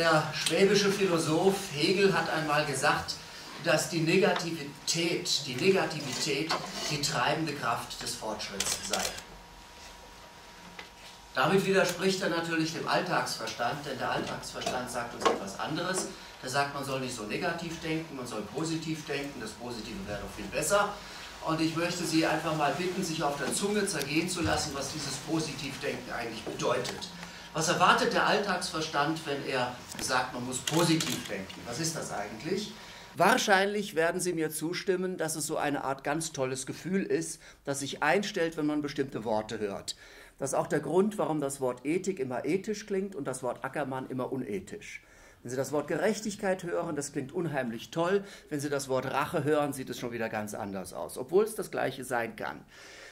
Der schwäbische Philosoph Hegel hat einmal gesagt, dass die Negativität, die Negativität die treibende Kraft des Fortschritts sei. Damit widerspricht er natürlich dem Alltagsverstand, denn der Alltagsverstand sagt uns etwas anderes. Der sagt, man soll nicht so negativ denken, man soll positiv denken, das Positive wäre doch viel besser. Und ich möchte Sie einfach mal bitten, sich auf der Zunge zergehen zu lassen, was dieses Positivdenken eigentlich bedeutet. Was erwartet der Alltagsverstand, wenn er sagt, man muss positiv denken? Was ist das eigentlich? Wahrscheinlich werden Sie mir zustimmen, dass es so eine Art ganz tolles Gefühl ist, das sich einstellt, wenn man bestimmte Worte hört. Das ist auch der Grund, warum das Wort Ethik immer ethisch klingt und das Wort Ackermann immer unethisch. Wenn Sie das Wort Gerechtigkeit hören, das klingt unheimlich toll. Wenn Sie das Wort Rache hören, sieht es schon wieder ganz anders aus, obwohl es das gleiche sein kann.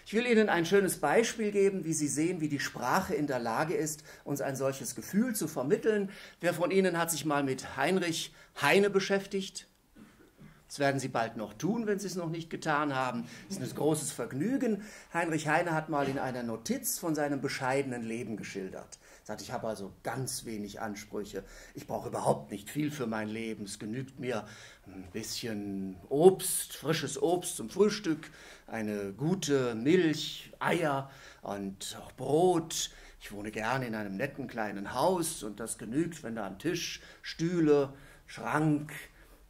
Ich will Ihnen ein schönes Beispiel geben, wie Sie sehen, wie die Sprache in der Lage ist, uns ein solches Gefühl zu vermitteln. Wer von Ihnen hat sich mal mit Heinrich Heine beschäftigt? Das werden Sie bald noch tun, wenn Sie es noch nicht getan haben. Es ist ein großes Vergnügen. Heinrich Heine hat mal in einer Notiz von seinem bescheidenen Leben geschildert. Er sagt, ich habe also ganz wenig Ansprüche. Ich brauche überhaupt nicht viel für mein Leben. Es genügt mir ein bisschen Obst, frisches Obst zum Frühstück, eine gute Milch, Eier und auch Brot. Ich wohne gerne in einem netten kleinen Haus und das genügt, wenn da ein Tisch, Stühle, Schrank,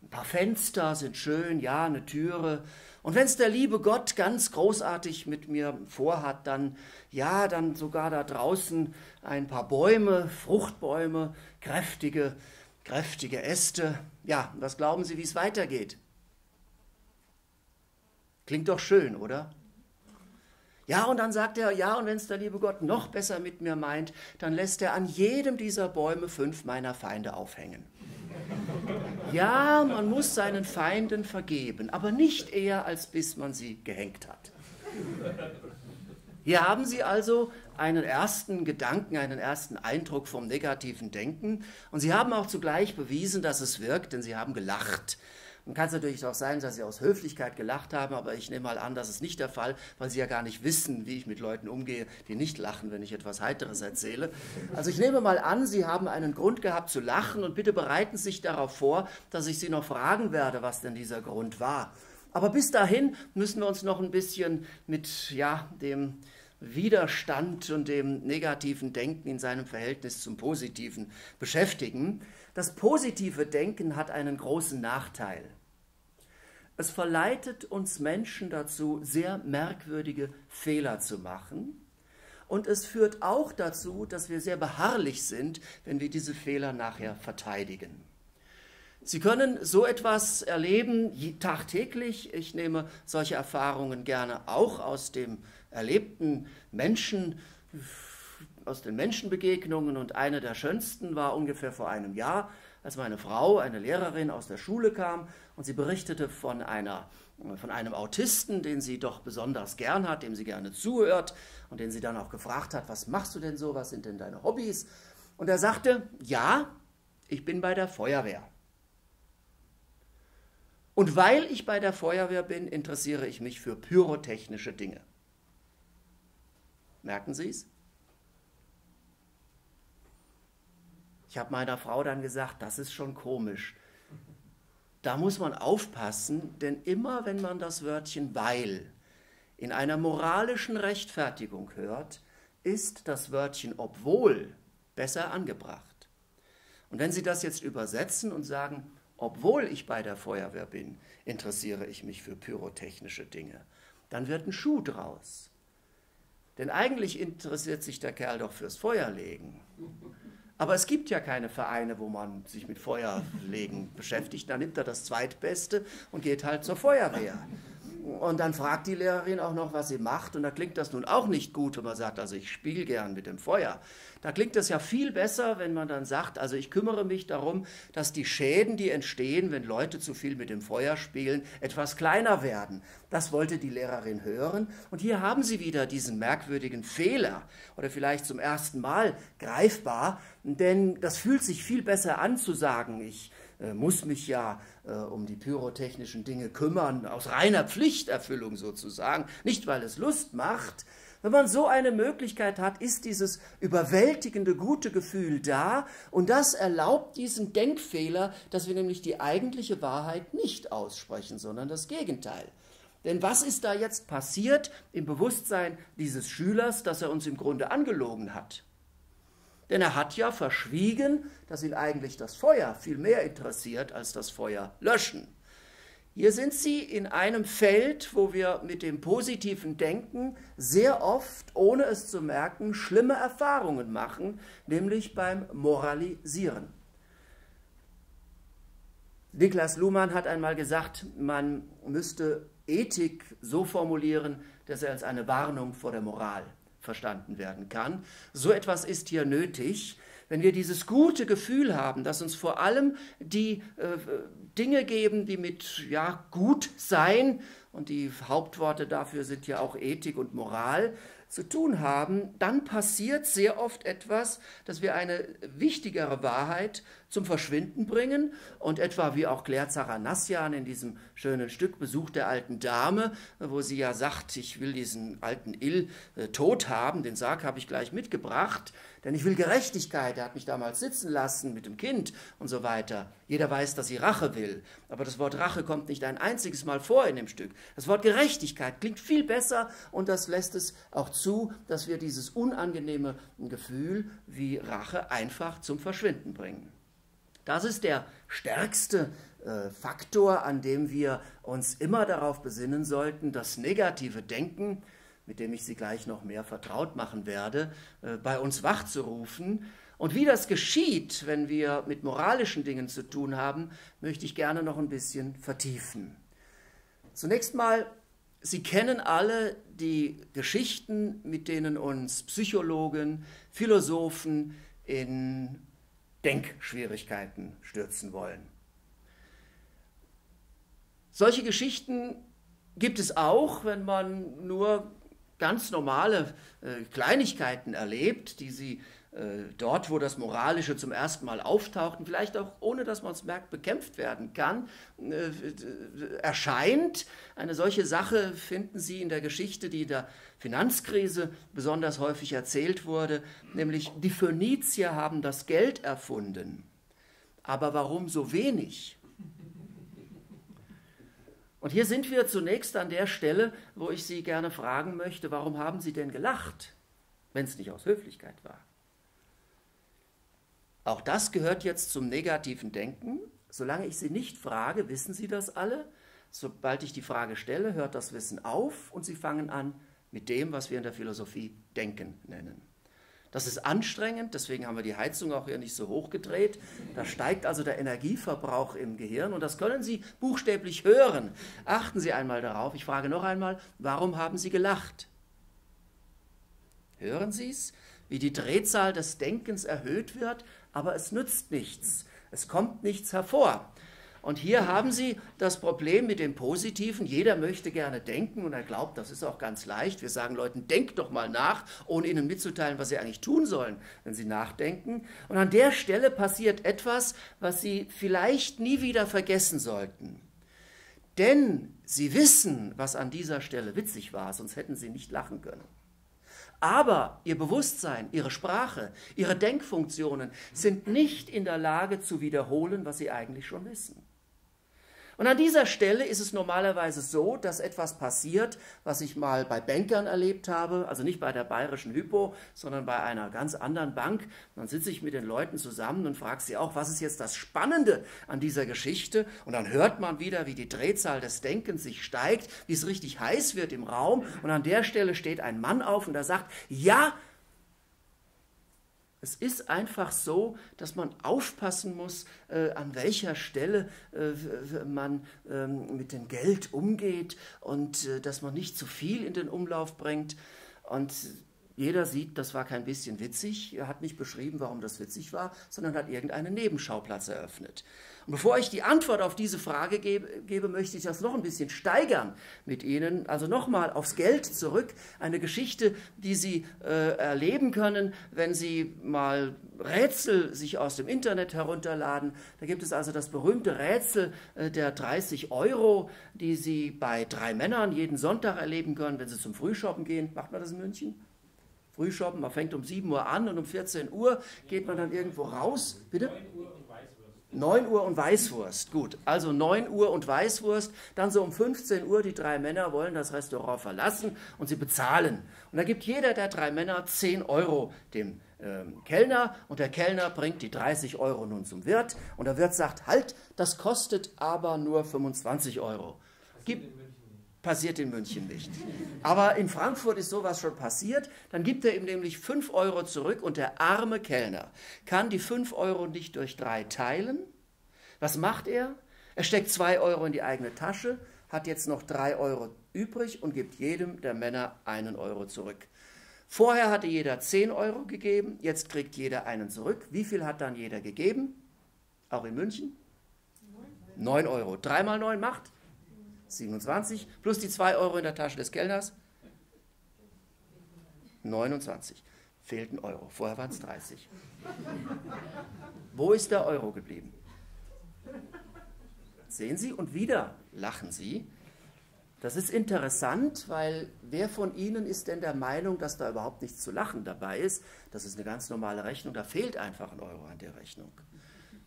ein paar Fenster sind schön, ja, eine Türe. Und wenn es der liebe Gott ganz großartig mit mir vorhat, dann, ja, dann sogar da draußen ein paar Bäume, Fruchtbäume, kräftige, kräftige Äste. Ja, was glauben Sie, wie es weitergeht? Klingt doch schön, oder? Ja, und dann sagt er, ja, und wenn es der liebe Gott noch besser mit mir meint, dann lässt er an jedem dieser Bäume fünf meiner Feinde aufhängen. Ja, man muss seinen Feinden vergeben, aber nicht eher, als bis man sie gehängt hat. Hier haben Sie also einen ersten Gedanken, einen ersten Eindruck vom negativen Denken. Und Sie haben auch zugleich bewiesen, dass es wirkt, denn Sie haben gelacht. Kann es natürlich auch sein, dass Sie aus Höflichkeit gelacht haben, aber ich nehme mal an, das ist nicht der Fall, weil Sie ja gar nicht wissen, wie ich mit Leuten umgehe, die nicht lachen, wenn ich etwas Heiteres erzähle. Also ich nehme mal an, Sie haben einen Grund gehabt zu lachen und bitte bereiten Sie sich darauf vor, dass ich Sie noch fragen werde, was denn dieser Grund war. Aber bis dahin müssen wir uns noch ein bisschen mit ja, dem Widerstand und dem negativen Denken in seinem Verhältnis zum positiven beschäftigen. Das positive Denken hat einen großen Nachteil. Es verleitet uns Menschen dazu, sehr merkwürdige Fehler zu machen. Und es führt auch dazu, dass wir sehr beharrlich sind, wenn wir diese Fehler nachher verteidigen. Sie können so etwas erleben tagtäglich. Ich nehme solche Erfahrungen gerne auch aus dem erlebten Menschen, aus den Menschenbegegnungen. Und eine der schönsten war ungefähr vor einem Jahr als meine Frau, eine Lehrerin, aus der Schule kam und sie berichtete von, einer, von einem Autisten, den sie doch besonders gern hat, dem sie gerne zuhört und den sie dann auch gefragt hat, was machst du denn so, was sind denn deine Hobbys? Und er sagte, ja, ich bin bei der Feuerwehr. Und weil ich bei der Feuerwehr bin, interessiere ich mich für pyrotechnische Dinge. Merken Sie es? Ich habe meiner Frau dann gesagt, das ist schon komisch. Da muss man aufpassen, denn immer wenn man das Wörtchen weil in einer moralischen Rechtfertigung hört, ist das Wörtchen obwohl besser angebracht. Und wenn Sie das jetzt übersetzen und sagen, obwohl ich bei der Feuerwehr bin, interessiere ich mich für pyrotechnische Dinge, dann wird ein Schuh draus. Denn eigentlich interessiert sich der Kerl doch fürs Feuerlegen. Aber es gibt ja keine Vereine, wo man sich mit Feuerlegen beschäftigt. Dann nimmt er das Zweitbeste und geht halt zur Feuerwehr. Und dann fragt die Lehrerin auch noch, was sie macht. Und da klingt das nun auch nicht gut, wenn man sagt, also ich spiele gern mit dem Feuer. Da klingt es ja viel besser, wenn man dann sagt, also ich kümmere mich darum, dass die Schäden, die entstehen, wenn Leute zu viel mit dem Feuer spielen, etwas kleiner werden. Das wollte die Lehrerin hören. Und hier haben Sie wieder diesen merkwürdigen Fehler oder vielleicht zum ersten Mal greifbar, denn das fühlt sich viel besser an zu sagen, ich äh, muss mich ja äh, um die pyrotechnischen Dinge kümmern, aus reiner Pflichterfüllung sozusagen, nicht weil es Lust macht, Wenn man so eine Möglichkeit hat, ist dieses überwältigende gute Gefühl da und das erlaubt diesen Denkfehler, dass wir nämlich die eigentliche Wahrheit nicht aussprechen, sondern das Gegenteil. Denn was ist da jetzt passiert im Bewusstsein dieses Schülers, dass er uns im Grunde angelogen hat? Denn er hat ja verschwiegen, dass ihn eigentlich das Feuer viel mehr interessiert als das Feuer löschen. Hier sind Sie in einem Feld, wo wir mit dem positiven Denken sehr oft, ohne es zu merken, schlimme Erfahrungen machen, nämlich beim Moralisieren. Niklas Luhmann hat einmal gesagt, man müsste Ethik so formulieren, dass er als eine Warnung vor der Moral verstanden werden kann. So etwas ist hier nötig, wenn wir dieses gute Gefühl haben, dass uns vor allem die äh, Dinge geben, die mit ja, gut sein, und die Hauptworte dafür sind ja auch Ethik und Moral, zu tun haben, dann passiert sehr oft etwas, dass wir eine wichtigere Wahrheit zum Verschwinden bringen und etwa wie auch Claire Zaranassian in diesem schönen Stück Besuch der alten Dame, wo sie ja sagt, ich will diesen alten Ill äh, tot haben, den Sarg habe ich gleich mitgebracht, denn ich will Gerechtigkeit. Er hat mich damals sitzen lassen mit dem Kind und so weiter. Jeder weiß, dass sie Rache will. Aber das Wort Rache kommt nicht ein einziges Mal vor in dem Stück. Das Wort Gerechtigkeit klingt viel besser und das lässt es auch zu, dass wir dieses unangenehme Gefühl wie Rache einfach zum Verschwinden bringen. Das ist der stärkste äh, Faktor, an dem wir uns immer darauf besinnen sollten, das negative Denken mit dem ich Sie gleich noch mehr vertraut machen werde, äh, bei uns wachzurufen. Und wie das geschieht, wenn wir mit moralischen Dingen zu tun haben, möchte ich gerne noch ein bisschen vertiefen. Zunächst mal, Sie kennen alle die Geschichten, mit denen uns Psychologen, Philosophen in Denkschwierigkeiten stürzen wollen. Solche Geschichten gibt es auch, wenn man nur ganz normale äh, Kleinigkeiten erlebt, die sie dort, wo das Moralische zum ersten Mal auftaucht, vielleicht auch ohne dass man es merkt, bekämpft werden kann, äh, erscheint. Eine solche Sache finden Sie in der Geschichte, die der Finanzkrise besonders häufig erzählt wurde, nämlich die Phönizier haben das Geld erfunden. Aber warum so wenig? Und hier sind wir zunächst an der Stelle, wo ich Sie gerne fragen möchte, warum haben Sie denn gelacht, wenn es nicht aus Höflichkeit war? Auch das gehört jetzt zum negativen Denken. Solange ich Sie nicht frage, wissen Sie das alle. Sobald ich die Frage stelle, hört das Wissen auf und Sie fangen an mit dem, was wir in der Philosophie Denken nennen. Das ist anstrengend, deswegen haben wir die Heizung auch hier nicht so hoch gedreht. Da steigt also der Energieverbrauch im Gehirn und das können Sie buchstäblich hören. Achten Sie einmal darauf. Ich frage noch einmal, warum haben Sie gelacht? Hören Sie es, wie die Drehzahl des Denkens erhöht wird, aber es nützt nichts. Es kommt nichts hervor. Und hier haben Sie das Problem mit dem Positiven. Jeder möchte gerne denken und er glaubt, das ist auch ganz leicht. Wir sagen Leuten, denkt doch mal nach, ohne ihnen mitzuteilen, was sie eigentlich tun sollen, wenn sie nachdenken. Und an der Stelle passiert etwas, was Sie vielleicht nie wieder vergessen sollten. Denn Sie wissen, was an dieser Stelle witzig war, sonst hätten Sie nicht lachen können. Aber ihr Bewusstsein, ihre Sprache, ihre Denkfunktionen sind nicht in der Lage zu wiederholen, was sie eigentlich schon wissen. Und an dieser Stelle ist es normalerweise so, dass etwas passiert, was ich mal bei Bankern erlebt habe, also nicht bei der Bayerischen Hypo, sondern bei einer ganz anderen Bank. Dann sitze ich mit den Leuten zusammen und frage sie auch, was ist jetzt das Spannende an dieser Geschichte? Und dann hört man wieder, wie die Drehzahl des Denkens sich steigt, wie es richtig heiß wird im Raum. Und an der Stelle steht ein Mann auf und er sagt, ja, es ist einfach so, dass man aufpassen muss, äh, an welcher Stelle äh, man ähm, mit dem Geld umgeht und äh, dass man nicht zu viel in den Umlauf bringt. Und Jeder sieht, das war kein bisschen witzig. Er hat nicht beschrieben, warum das witzig war, sondern hat irgendeinen Nebenschauplatz eröffnet. Und bevor ich die Antwort auf diese Frage gebe, gebe möchte ich das noch ein bisschen steigern mit Ihnen. Also nochmal aufs Geld zurück. Eine Geschichte, die Sie äh, erleben können, wenn Sie mal Rätsel sich aus dem Internet herunterladen. Da gibt es also das berühmte Rätsel äh, der 30 Euro, die Sie bei drei Männern jeden Sonntag erleben können, wenn Sie zum Frühshoppen gehen. Macht man das in München? Frühshoppen, man fängt um 7 Uhr an und um 14 Uhr geht man dann irgendwo raus. Bitte? 9 Uhr 9 Uhr und Weißwurst. Gut, also 9 Uhr und Weißwurst. Dann so um 15 Uhr, die drei Männer wollen das Restaurant verlassen und sie bezahlen. Und da gibt jeder der drei Männer 10 Euro dem ähm, Kellner und der Kellner bringt die 30 Euro nun zum Wirt und der Wirt sagt, halt, das kostet aber nur 25 Euro. Gib, passiert in München nicht. Aber in Frankfurt ist sowas schon passiert. Dann gibt er ihm nämlich 5 Euro zurück und der arme Kellner kann die 5 Euro nicht durch drei teilen. Was macht er? Er steckt 2 Euro in die eigene Tasche, hat jetzt noch 3 Euro übrig und gibt jedem der Männer einen Euro zurück. Vorher hatte jeder 10 Euro gegeben, jetzt kriegt jeder einen zurück. Wie viel hat dann jeder gegeben? Auch in München? 9 Euro. 3 mal 9 macht 27 plus die 2 Euro in der Tasche des Kellners 29. Fehlt ein Euro. Vorher waren es 30. Wo ist der Euro geblieben? Sehen Sie? Und wieder lachen Sie. Das ist interessant, weil wer von Ihnen ist denn der Meinung, dass da überhaupt nichts zu lachen dabei ist? Das ist eine ganz normale Rechnung, da fehlt einfach ein Euro an der Rechnung.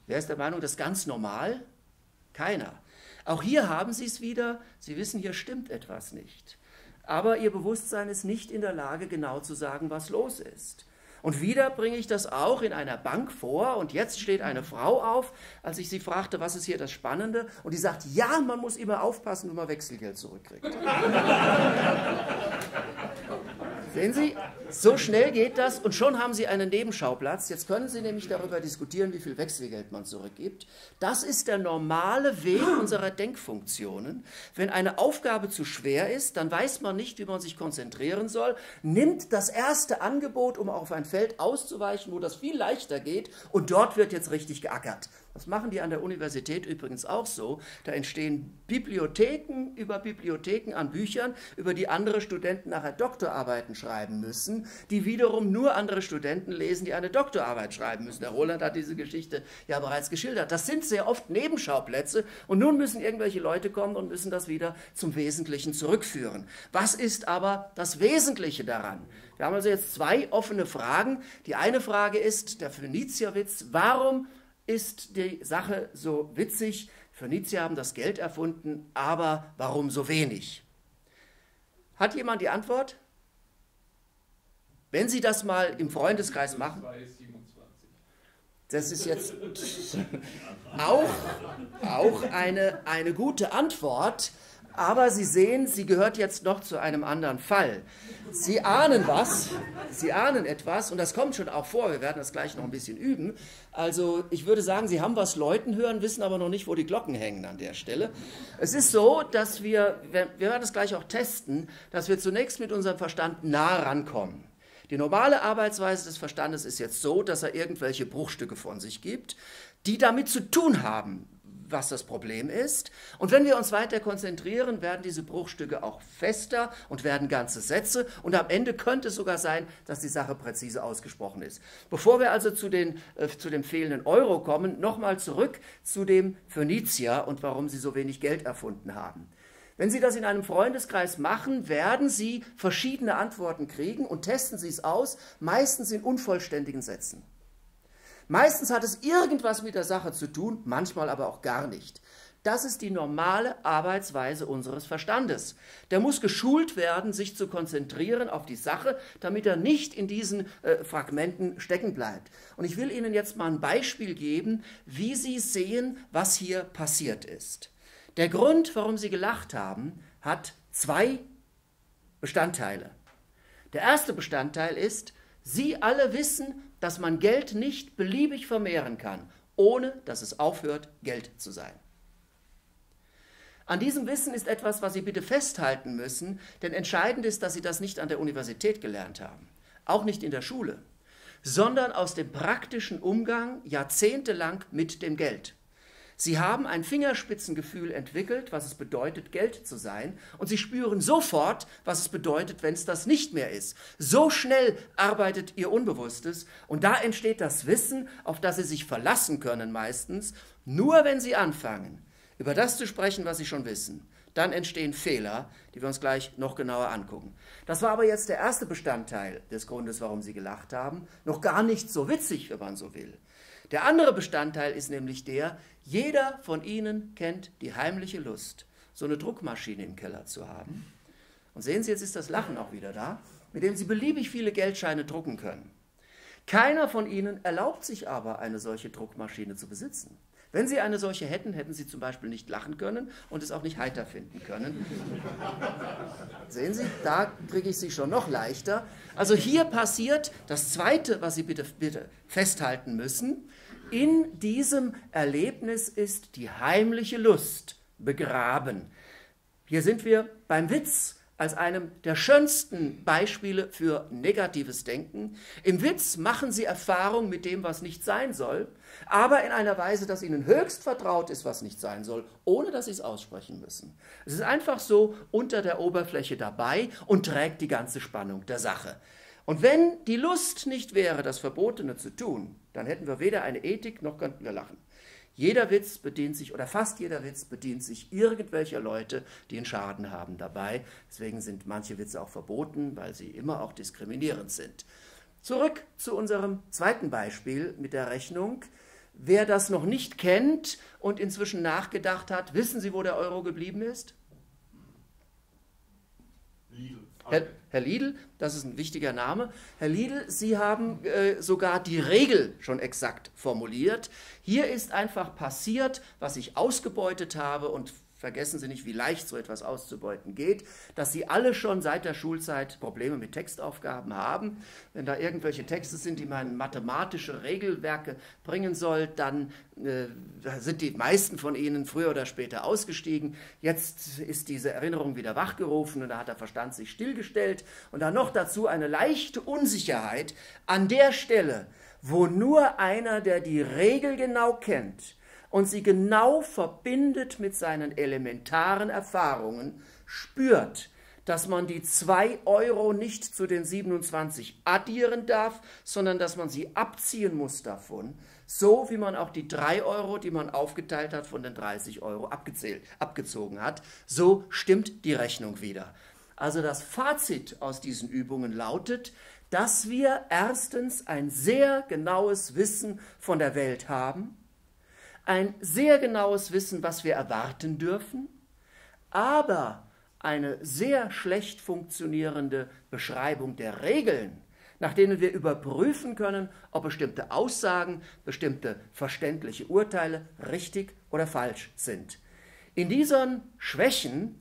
Wer ist der Meinung, das ist ganz normal? Keiner. Auch hier haben Sie es wieder, Sie wissen, hier stimmt etwas nicht. Aber Ihr Bewusstsein ist nicht in der Lage, genau zu sagen, was los ist. Und wieder bringe ich das auch in einer Bank vor und jetzt steht eine Frau auf, als ich sie fragte, was ist hier das Spannende, und die sagt, ja, man muss immer aufpassen, wenn man Wechselgeld zurückkriegt. Sehen Sie, so schnell geht das und schon haben Sie einen Nebenschauplatz. Jetzt können Sie nämlich darüber diskutieren, wie viel Wechselgeld man zurückgibt. Das ist der normale Weg unserer Denkfunktionen. Wenn eine Aufgabe zu schwer ist, dann weiß man nicht, wie man sich konzentrieren soll, nimmt das erste Angebot, um auf ein Feld auszuweichen, wo das viel leichter geht und dort wird jetzt richtig geackert. Das machen die an der Universität übrigens auch so. Da entstehen Bibliotheken über Bibliotheken an Büchern, über die andere Studenten nachher Doktorarbeiten schreiben müssen, die wiederum nur andere Studenten lesen, die eine Doktorarbeit schreiben müssen. Der Roland hat diese Geschichte ja bereits geschildert. Das sind sehr oft Nebenschauplätze und nun müssen irgendwelche Leute kommen und müssen das wieder zum Wesentlichen zurückführen. Was ist aber das Wesentliche daran? Wir haben also jetzt zwei offene Fragen. Die eine Frage ist der Phönizierwitz. Warum ist die Sache so witzig. Phönizier haben das Geld erfunden, aber warum so wenig? Hat jemand die Antwort? Wenn Sie das mal im Freundeskreis machen. Das ist jetzt auch, auch eine, eine gute Antwort. Aber Sie sehen, sie gehört jetzt noch zu einem anderen Fall. Sie ahnen was, Sie ahnen etwas und das kommt schon auch vor, wir werden das gleich noch ein bisschen üben. Also ich würde sagen, Sie haben was Leuten hören, wissen aber noch nicht, wo die Glocken hängen an der Stelle. Es ist so, dass wir, wir werden es gleich auch testen, dass wir zunächst mit unserem Verstand nah rankommen. Die normale Arbeitsweise des Verstandes ist jetzt so, dass er irgendwelche Bruchstücke von sich gibt, die damit zu tun haben, was das Problem ist. Und wenn wir uns weiter konzentrieren, werden diese Bruchstücke auch fester und werden ganze Sätze. Und am Ende könnte es sogar sein, dass die Sache präzise ausgesprochen ist. Bevor wir also zu, den, äh, zu dem fehlenden Euro kommen, nochmal zurück zu dem Phönizier und warum sie so wenig Geld erfunden haben. Wenn Sie das in einem Freundeskreis machen, werden Sie verschiedene Antworten kriegen und testen Sie es aus, meistens in unvollständigen Sätzen. Meistens hat es irgendwas mit der Sache zu tun, manchmal aber auch gar nicht. Das ist die normale Arbeitsweise unseres Verstandes. Der muss geschult werden, sich zu konzentrieren auf die Sache, damit er nicht in diesen äh, Fragmenten stecken bleibt. Und ich will Ihnen jetzt mal ein Beispiel geben, wie Sie sehen, was hier passiert ist. Der Grund, warum Sie gelacht haben, hat zwei Bestandteile. Der erste Bestandteil ist, Sie alle wissen, dass man Geld nicht beliebig vermehren kann, ohne dass es aufhört, Geld zu sein. An diesem Wissen ist etwas, was Sie bitte festhalten müssen, denn entscheidend ist, dass Sie das nicht an der Universität gelernt haben. auch nicht in der Schule, sondern aus dem praktischen Umgang jahrzehntelang mit dem Geld. Sie haben ein Fingerspitzengefühl entwickelt, was es bedeutet, Geld zu sein, und sie spüren sofort, was es bedeutet, wenn es das nicht mehr ist. So schnell arbeitet ihr Unbewusstes, und da entsteht das Wissen, auf das sie sich verlassen können meistens, nur wenn sie anfangen, über das zu sprechen, was sie schon wissen. Dann entstehen Fehler, die wir uns gleich noch genauer angucken. Das war aber jetzt der erste Bestandteil des Grundes, warum Sie gelacht haben. Noch gar nicht so witzig, wenn man so will. Der andere Bestandteil ist nämlich der, jeder von Ihnen kennt die heimliche Lust, so eine Druckmaschine im Keller zu haben. Und sehen Sie, jetzt ist das Lachen auch wieder da, mit dem Sie beliebig viele Geldscheine drucken können. Keiner von Ihnen erlaubt sich aber, eine solche Druckmaschine zu besitzen. Wenn Sie eine solche hätten, hätten Sie zum Beispiel nicht lachen können und es auch nicht heiter finden können. Sehen Sie, da kriege ich Sie schon noch leichter. Also hier passiert das Zweite, was Sie bitte, bitte festhalten müssen. In diesem Erlebnis ist die heimliche Lust begraben. Hier sind wir beim Witz als einem der schönsten Beispiele für negatives Denken. Im Witz machen Sie Erfahrung mit dem, was nicht sein soll, aber in einer Weise, dass Ihnen höchst vertraut ist, was nicht sein soll, ohne dass Sie es aussprechen müssen. Es ist einfach so unter der Oberfläche dabei und trägt die ganze Spannung der Sache. Und wenn die Lust nicht wäre, das Verbotene zu tun, dann hätten wir weder eine Ethik noch könnten wir lachen. Jeder Witz bedient sich, oder fast jeder Witz bedient sich irgendwelcher Leute, die einen Schaden haben dabei. Deswegen sind manche Witze auch verboten, weil sie immer auch diskriminierend sind. Zurück zu unserem zweiten Beispiel mit der Rechnung. Wer das noch nicht kennt und inzwischen nachgedacht hat, wissen Sie, wo der Euro geblieben ist? Lidl. Herr, Herr Liedl, das ist ein wichtiger Name. Herr Liedl, Sie haben äh, sogar die Regel schon exakt formuliert. Hier ist einfach passiert, was ich ausgebeutet habe und vergessen Sie nicht, wie leicht so etwas auszubeuten geht, dass Sie alle schon seit der Schulzeit Probleme mit Textaufgaben haben. Wenn da irgendwelche Texte sind, die man in mathematische Regelwerke bringen soll, dann äh, sind die meisten von Ihnen früher oder später ausgestiegen. Jetzt ist diese Erinnerung wieder wachgerufen und da hat der Verstand sich stillgestellt und dann noch dazu eine leichte Unsicherheit an der Stelle, wo nur einer, der die Regel genau kennt, und sie genau verbindet mit seinen elementaren Erfahrungen, spürt, dass man die 2 Euro nicht zu den 27 addieren darf, sondern dass man sie abziehen muss davon, so wie man auch die 3 Euro, die man aufgeteilt hat, von den 30 Euro abgezählt, abgezogen hat. So stimmt die Rechnung wieder. Also das Fazit aus diesen Übungen lautet, dass wir erstens ein sehr genaues Wissen von der Welt haben, ein sehr genaues Wissen, was wir erwarten dürfen, aber eine sehr schlecht funktionierende Beschreibung der Regeln, nach denen wir überprüfen können, ob bestimmte Aussagen, bestimmte verständliche Urteile richtig oder falsch sind. In diesen Schwächen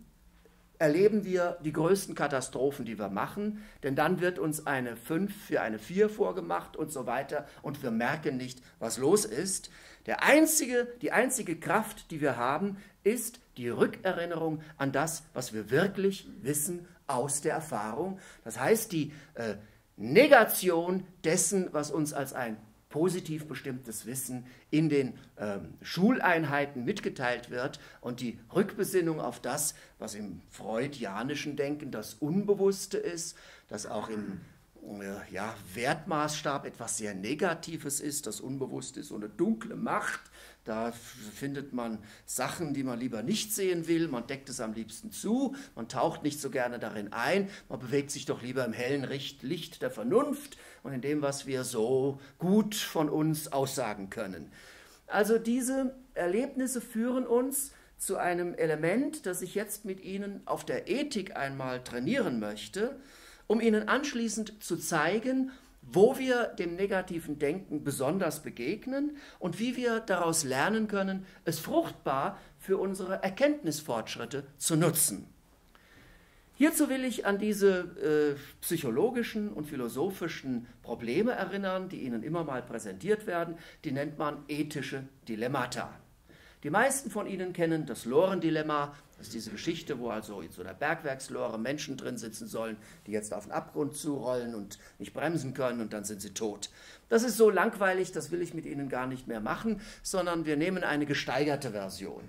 erleben wir die größten Katastrophen, die wir machen, denn dann wird uns eine 5 für eine 4 vorgemacht und so weiter und wir merken nicht, was los ist. Der einzige, die einzige Kraft, die wir haben, ist die Rückerinnerung an das, was wir wirklich wissen aus der Erfahrung. Das heißt, die äh, Negation dessen, was uns als ein positiv bestimmtes Wissen in den ähm, Schuleinheiten mitgeteilt wird und die Rückbesinnung auf das, was im freudianischen Denken das Unbewusste ist, das auch im äh, ja, Wertmaßstab etwas sehr Negatives ist. Das Unbewusste ist so eine dunkle Macht. Da findet man Sachen, die man lieber nicht sehen will. Man deckt es am liebsten zu. Man taucht nicht so gerne darin ein. Man bewegt sich doch lieber im hellen Licht der Vernunft und in dem, was wir so gut von uns aussagen können. Also diese Erlebnisse führen uns zu einem Element, das ich jetzt mit Ihnen auf der Ethik einmal trainieren möchte um ihnen anschließend zu zeigen, wo wir dem negativen Denken besonders begegnen und wie wir daraus lernen können, es fruchtbar für unsere Erkenntnisfortschritte zu nutzen. Hierzu will ich an diese äh, psychologischen und philosophischen Probleme erinnern, die Ihnen immer mal präsentiert werden. Die nennt man ethische Dilemmata. Die meisten von Ihnen kennen das Lorendilemma. Das ist diese Geschichte, wo also in so einer Bergwerkslore Menschen drin sitzen sollen, die jetzt auf den Abgrund zurollen und nicht bremsen können und dann sind sie tot. Das ist so langweilig, das will ich mit Ihnen gar nicht mehr machen, sondern wir nehmen eine gesteigerte Version.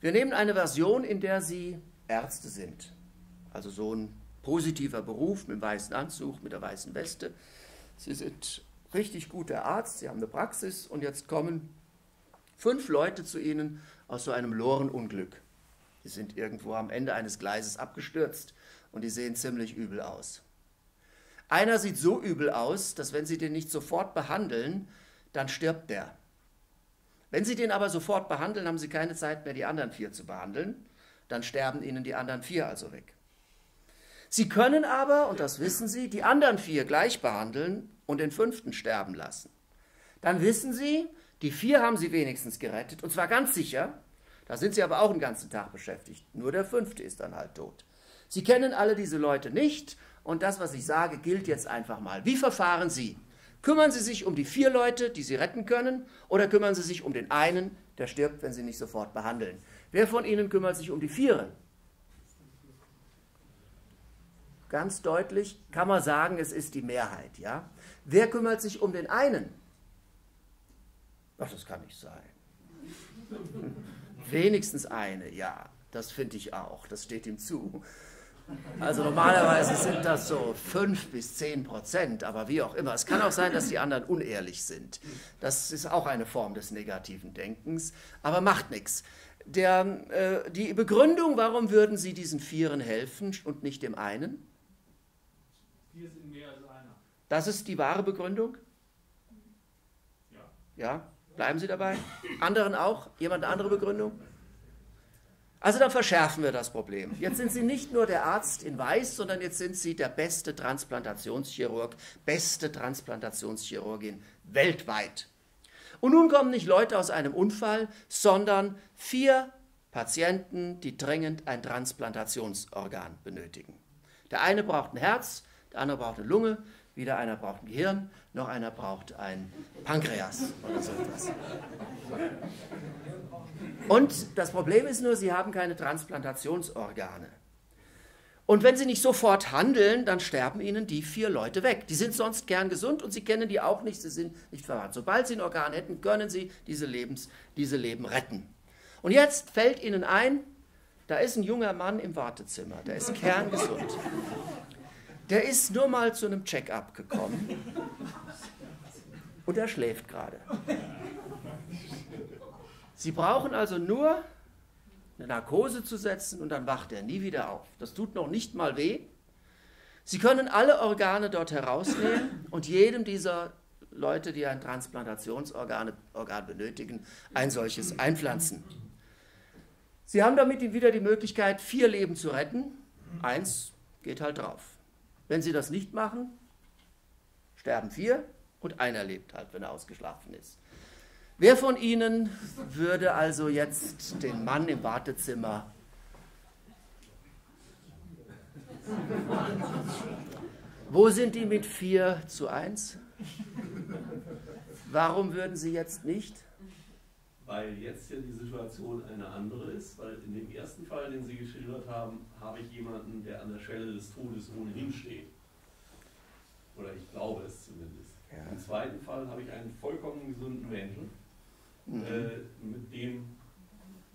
Wir nehmen eine Version, in der Sie Ärzte sind. Also so ein positiver Beruf mit dem weißen Anzug, mit der weißen Weste. Sie sind richtig guter Arzt, Sie haben eine Praxis und jetzt kommen fünf Leute zu Ihnen aus so einem Lorenunglück. Die sind irgendwo am Ende eines Gleises abgestürzt und die sehen ziemlich übel aus. Einer sieht so übel aus, dass wenn Sie den nicht sofort behandeln, dann stirbt der. Wenn Sie den aber sofort behandeln, haben Sie keine Zeit mehr, die anderen vier zu behandeln. Dann sterben Ihnen die anderen vier also weg. Sie können aber, und das wissen Sie, die anderen vier gleich behandeln und den fünften sterben lassen. Dann wissen Sie, die vier haben Sie wenigstens gerettet, und zwar ganz sicher. Da sind Sie aber auch den ganzen Tag beschäftigt. Nur der fünfte ist dann halt tot. Sie kennen alle diese Leute nicht und das, was ich sage, gilt jetzt einfach mal. Wie verfahren Sie? Kümmern Sie sich um die vier Leute, die Sie retten können, oder kümmern Sie sich um den einen, der stirbt, wenn Sie nicht sofort behandeln? Wer von Ihnen kümmert sich um die Vieren? Ganz deutlich kann man sagen, es ist die Mehrheit. Ja? Wer kümmert sich um den einen? Ach, das kann nicht sein. Wenigstens eine, ja, das finde ich auch, das steht ihm zu. Also normalerweise sind das so fünf bis zehn Prozent, aber wie auch immer. Es kann auch sein, dass die anderen unehrlich sind. Das ist auch eine Form des negativen Denkens, aber macht nichts. Der, äh, die Begründung, warum würden Sie diesen Vieren helfen und nicht dem einen? Vier sind mehr als einer. Das ist die wahre Begründung? Ja. Ja? Bleiben Sie dabei? Anderen auch? Jemand eine andere Begründung? Also dann verschärfen wir das Problem. Jetzt sind Sie nicht nur der Arzt in Weiß, sondern jetzt sind Sie der beste Transplantationschirurg, beste Transplantationschirurgin weltweit. Und nun kommen nicht Leute aus einem Unfall, sondern vier Patienten, die dringend ein Transplantationsorgan benötigen. Der eine braucht ein Herz, der andere braucht eine Lunge, wieder einer braucht ein Gehirn, noch einer braucht ein Pankreas oder so etwas. Und das Problem ist nur, sie haben keine Transplantationsorgane. Und wenn sie nicht sofort handeln, dann sterben ihnen die vier Leute weg. Die sind sonst gern gesund und sie kennen die auch nicht, sie sind nicht verwandt. Sobald sie ein Organ hätten, können sie diese, Lebens, diese Leben retten. Und jetzt fällt ihnen ein, da ist ein junger Mann im Wartezimmer, der ist kerngesund. Der ist nur mal zu einem Check-up gekommen und er schläft gerade. Sie brauchen also nur eine Narkose zu setzen und dann wacht er nie wieder auf. Das tut noch nicht mal weh. Sie können alle Organe dort herausnehmen und jedem dieser Leute, die ein Transplantationsorgan Organ benötigen, ein solches einpflanzen. Sie haben damit wieder die Möglichkeit, vier Leben zu retten. Eins geht halt drauf. Wenn Sie das nicht machen, sterben vier und einer lebt halt, wenn er ausgeschlafen ist. Wer von Ihnen würde also jetzt den Mann im Wartezimmer Wo sind die mit 4 zu 1? Warum würden Sie jetzt nicht? Weil jetzt ja die Situation eine andere ist, weil in dem ersten Fall, den Sie geschildert haben, habe ich jemanden, der an der Schwelle des Todes ohnehin steht. Oder ich glaube es zumindest. Ja. Im zweiten Fall habe ich einen vollkommen gesunden Menschen, mhm. äh, mit dem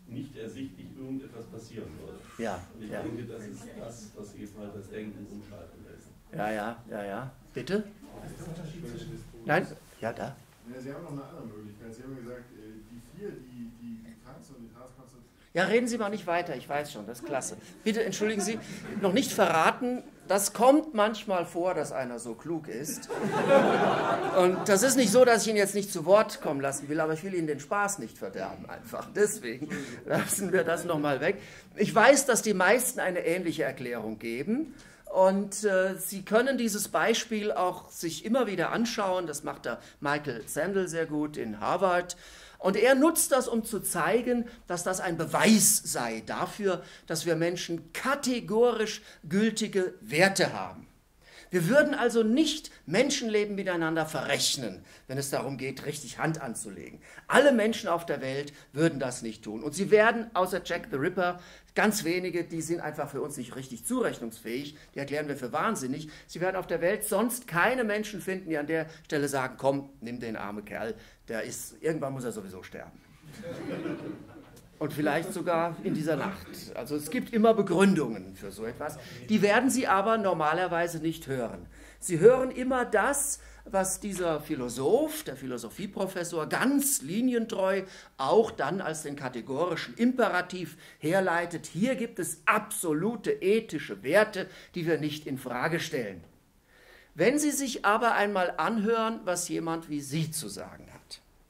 nicht ersichtlich irgendetwas passieren würde. Ja, Und ich ja. denke, das ist das, was eben halt das Denken umschalten lässt. Ja, ja, ja, ja. Bitte? Nein? Ja, da. Ja, Sie haben noch eine andere Möglichkeit. Sie haben gesagt, Ja, reden Sie mal nicht weiter, ich weiß schon, das ist klasse. Bitte entschuldigen Sie, noch nicht verraten, das kommt manchmal vor, dass einer so klug ist. Und das ist nicht so, dass ich ihn jetzt nicht zu Wort kommen lassen will, aber ich will Ihnen den Spaß nicht verderben einfach. Deswegen lassen wir das nochmal weg. Ich weiß, dass die meisten eine ähnliche Erklärung geben. Und äh, Sie können dieses Beispiel auch sich immer wieder anschauen. Das macht der Michael Sandel sehr gut in Harvard. Und er nutzt das, um zu zeigen, dass das ein Beweis sei dafür, dass wir Menschen kategorisch gültige Werte haben. Wir würden also nicht Menschenleben miteinander verrechnen, wenn es darum geht, richtig Hand anzulegen. Alle Menschen auf der Welt würden das nicht tun. Und sie werden, außer Jack the Ripper, ganz wenige, die sind einfach für uns nicht richtig zurechnungsfähig, die erklären wir für wahnsinnig. Sie werden auf der Welt sonst keine Menschen finden, die an der Stelle sagen, komm, nimm den armen Kerl, der ist, irgendwann muss er sowieso sterben. Und vielleicht sogar in dieser Nacht. Also es gibt immer Begründungen für so etwas. Die werden Sie aber normalerweise nicht hören. Sie hören immer das, was dieser Philosoph, der Philosophieprofessor, ganz linientreu auch dann als den kategorischen Imperativ herleitet. Hier gibt es absolute ethische Werte, die wir nicht in Frage stellen. Wenn Sie sich aber einmal anhören, was jemand wie Sie zu sagen hat,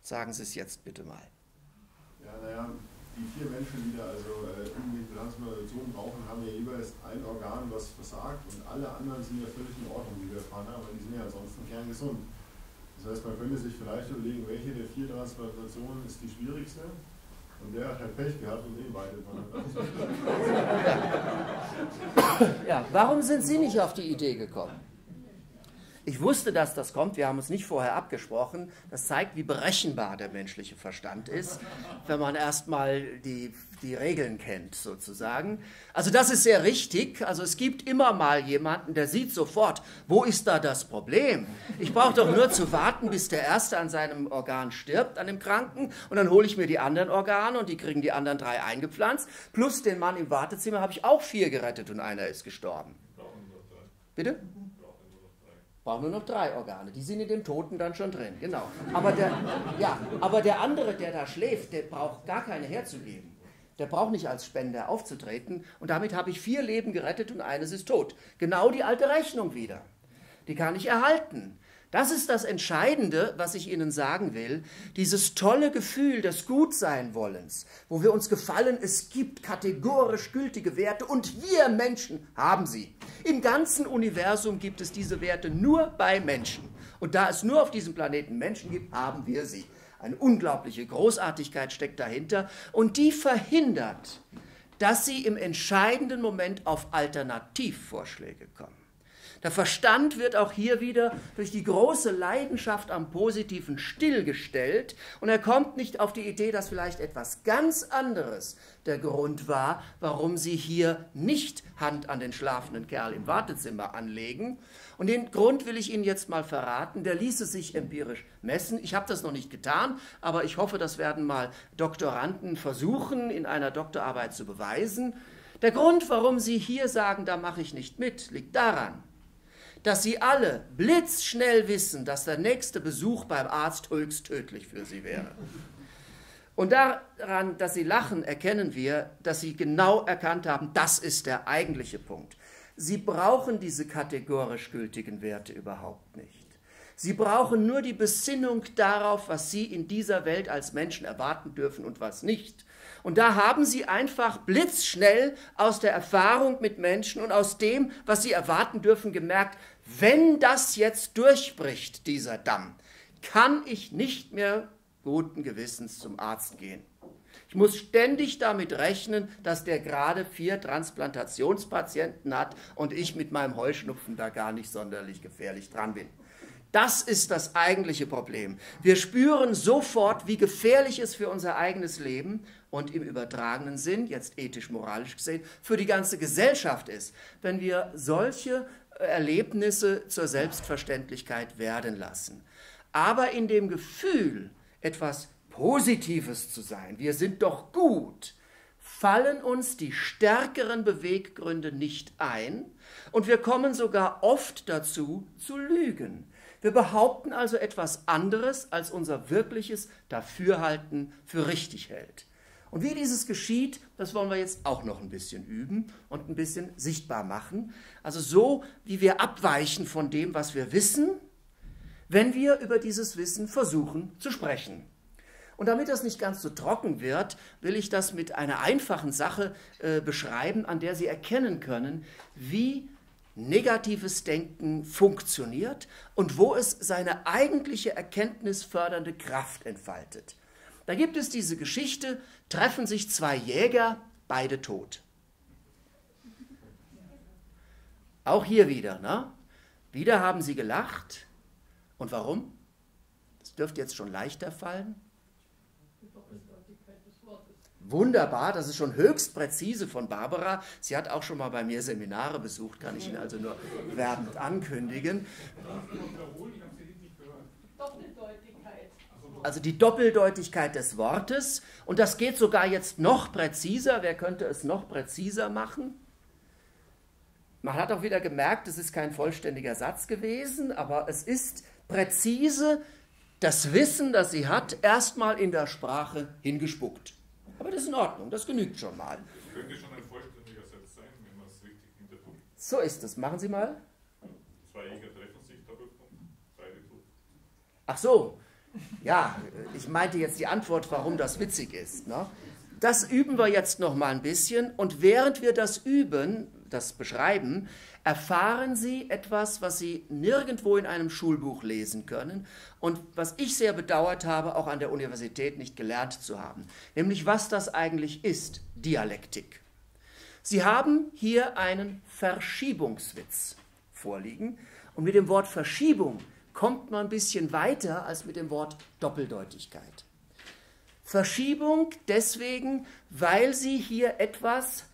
sagen Sie es jetzt bitte mal. Ja, naja, die vier Menschen, die da also äh, unbedingt Transplantation brauchen, haben ja jeweils ein Organ, was versagt und alle anderen sind ja völlig in Ordnung, wie wir erfahren haben, weil die sind ja ansonsten kerngesund. Das heißt, man könnte sich vielleicht überlegen, welche der vier Transplantationen ist die schwierigste und der hat halt Pech gehabt und den beide Ja, warum sind Sie nicht auf die Idee gekommen? Ich wusste, dass das kommt, wir haben uns nicht vorher abgesprochen. Das zeigt, wie berechenbar der menschliche Verstand ist, wenn man erstmal die, die Regeln kennt, sozusagen. Also das ist sehr richtig. Also es gibt immer mal jemanden, der sieht sofort, wo ist da das Problem? Ich brauche doch nur zu warten, bis der Erste an seinem Organ stirbt, an dem Kranken, und dann hole ich mir die anderen Organe und die kriegen die anderen drei eingepflanzt. Plus den Mann im Wartezimmer habe ich auch vier gerettet und einer ist gestorben. Bitte? Brauchen nur noch drei Organe. Die sind in dem Toten dann schon drin. Genau. Aber der, ja, aber der andere, der da schläft, der braucht gar keine herzugeben. Der braucht nicht als Spender aufzutreten. Und damit habe ich vier Leben gerettet und eines ist tot. Genau die alte Rechnung wieder. Die kann ich erhalten. Das ist das Entscheidende, was ich Ihnen sagen will. Dieses tolle Gefühl des Gutseinwollens, wo wir uns gefallen, es gibt kategorisch gültige Werte und wir Menschen haben sie. Im ganzen Universum gibt es diese Werte nur bei Menschen. Und da es nur auf diesem Planeten Menschen gibt, haben wir sie. Eine unglaubliche Großartigkeit steckt dahinter und die verhindert, dass sie im entscheidenden Moment auf Alternativvorschläge kommen. Der Verstand wird auch hier wieder durch die große Leidenschaft am Positiven stillgestellt und er kommt nicht auf die Idee, dass vielleicht etwas ganz anderes der Grund war, warum sie hier nicht Hand an den schlafenden Kerl im Wartezimmer anlegen. Und den Grund will ich Ihnen jetzt mal verraten, der ließe sich empirisch messen. Ich habe das noch nicht getan, aber ich hoffe, das werden mal Doktoranden versuchen, in einer Doktorarbeit zu beweisen. Der Grund, warum Sie hier sagen, da mache ich nicht mit, liegt daran, dass Sie alle blitzschnell wissen, dass der nächste Besuch beim Arzt höchst tödlich für Sie wäre. Und daran, dass Sie lachen, erkennen wir, dass Sie genau erkannt haben, das ist der eigentliche Punkt. Sie brauchen diese kategorisch gültigen Werte überhaupt nicht. Sie brauchen nur die Besinnung darauf, was Sie in dieser Welt als Menschen erwarten dürfen und was nicht. Und da haben Sie einfach blitzschnell aus der Erfahrung mit Menschen und aus dem, was Sie erwarten dürfen, gemerkt, wenn das jetzt durchbricht, dieser Damm, kann ich nicht mehr guten Gewissens zum Arzt gehen. Ich muss ständig damit rechnen, dass der gerade vier Transplantationspatienten hat und ich mit meinem Heuschnupfen da gar nicht sonderlich gefährlich dran bin. Das ist das eigentliche Problem. Wir spüren sofort, wie gefährlich es für unser eigenes Leben und im übertragenen Sinn, jetzt ethisch-moralisch gesehen, für die ganze Gesellschaft ist, wenn wir solche Erlebnisse zur Selbstverständlichkeit werden lassen. Aber in dem Gefühl, etwas Positives zu sein, wir sind doch gut, fallen uns die stärkeren Beweggründe nicht ein und wir kommen sogar oft dazu zu lügen. Wir behaupten also etwas anderes, als unser wirkliches Dafürhalten für richtig hält. Und wie dieses geschieht, das wollen wir jetzt auch noch ein bisschen üben und ein bisschen sichtbar machen. Also so, wie wir abweichen von dem, was wir wissen, wenn wir über dieses Wissen versuchen zu sprechen. Und damit das nicht ganz so trocken wird, will ich das mit einer einfachen Sache äh, beschreiben, an der Sie erkennen können, wie negatives Denken funktioniert und wo es seine eigentliche erkenntnisfördernde Kraft entfaltet. Da gibt es diese Geschichte, treffen sich zwei Jäger, beide tot. Auch hier wieder, ne? Wieder haben Sie gelacht. Und warum? Das dürfte jetzt schon leichter fallen. Wunderbar, das ist schon höchst präzise von Barbara. Sie hat auch schon mal bei mir Seminare besucht, kann ich Ihnen also nur werbend ankündigen. Also die Doppeldeutigkeit des Wortes. Und das geht sogar jetzt noch präziser. Wer könnte es noch präziser machen? Man hat auch wieder gemerkt, es ist kein vollständiger Satz gewesen, aber es ist präzise das Wissen, das sie hat, erstmal in der Sprache hingespuckt. Aber das ist in Ordnung, das genügt schon mal. Könnte schon ein vollständiger Satz sein, wenn man es richtig hintertut. So ist es. Machen Sie mal. Zwei Jäger treffen sich, Doppelpunkt, beide tot. Ach so. Ja, ich meinte jetzt die Antwort, warum das witzig ist. Ne? Das üben wir jetzt noch mal ein bisschen und während wir das üben, das beschreiben, erfahren Sie etwas, was Sie nirgendwo in einem Schulbuch lesen können und was ich sehr bedauert habe, auch an der Universität nicht gelernt zu haben, nämlich was das eigentlich ist, Dialektik. Sie haben hier einen Verschiebungswitz vorliegen und mit dem Wort Verschiebung kommt man ein bisschen weiter als mit dem Wort Doppeldeutigkeit. Verschiebung deswegen, weil Sie hier etwas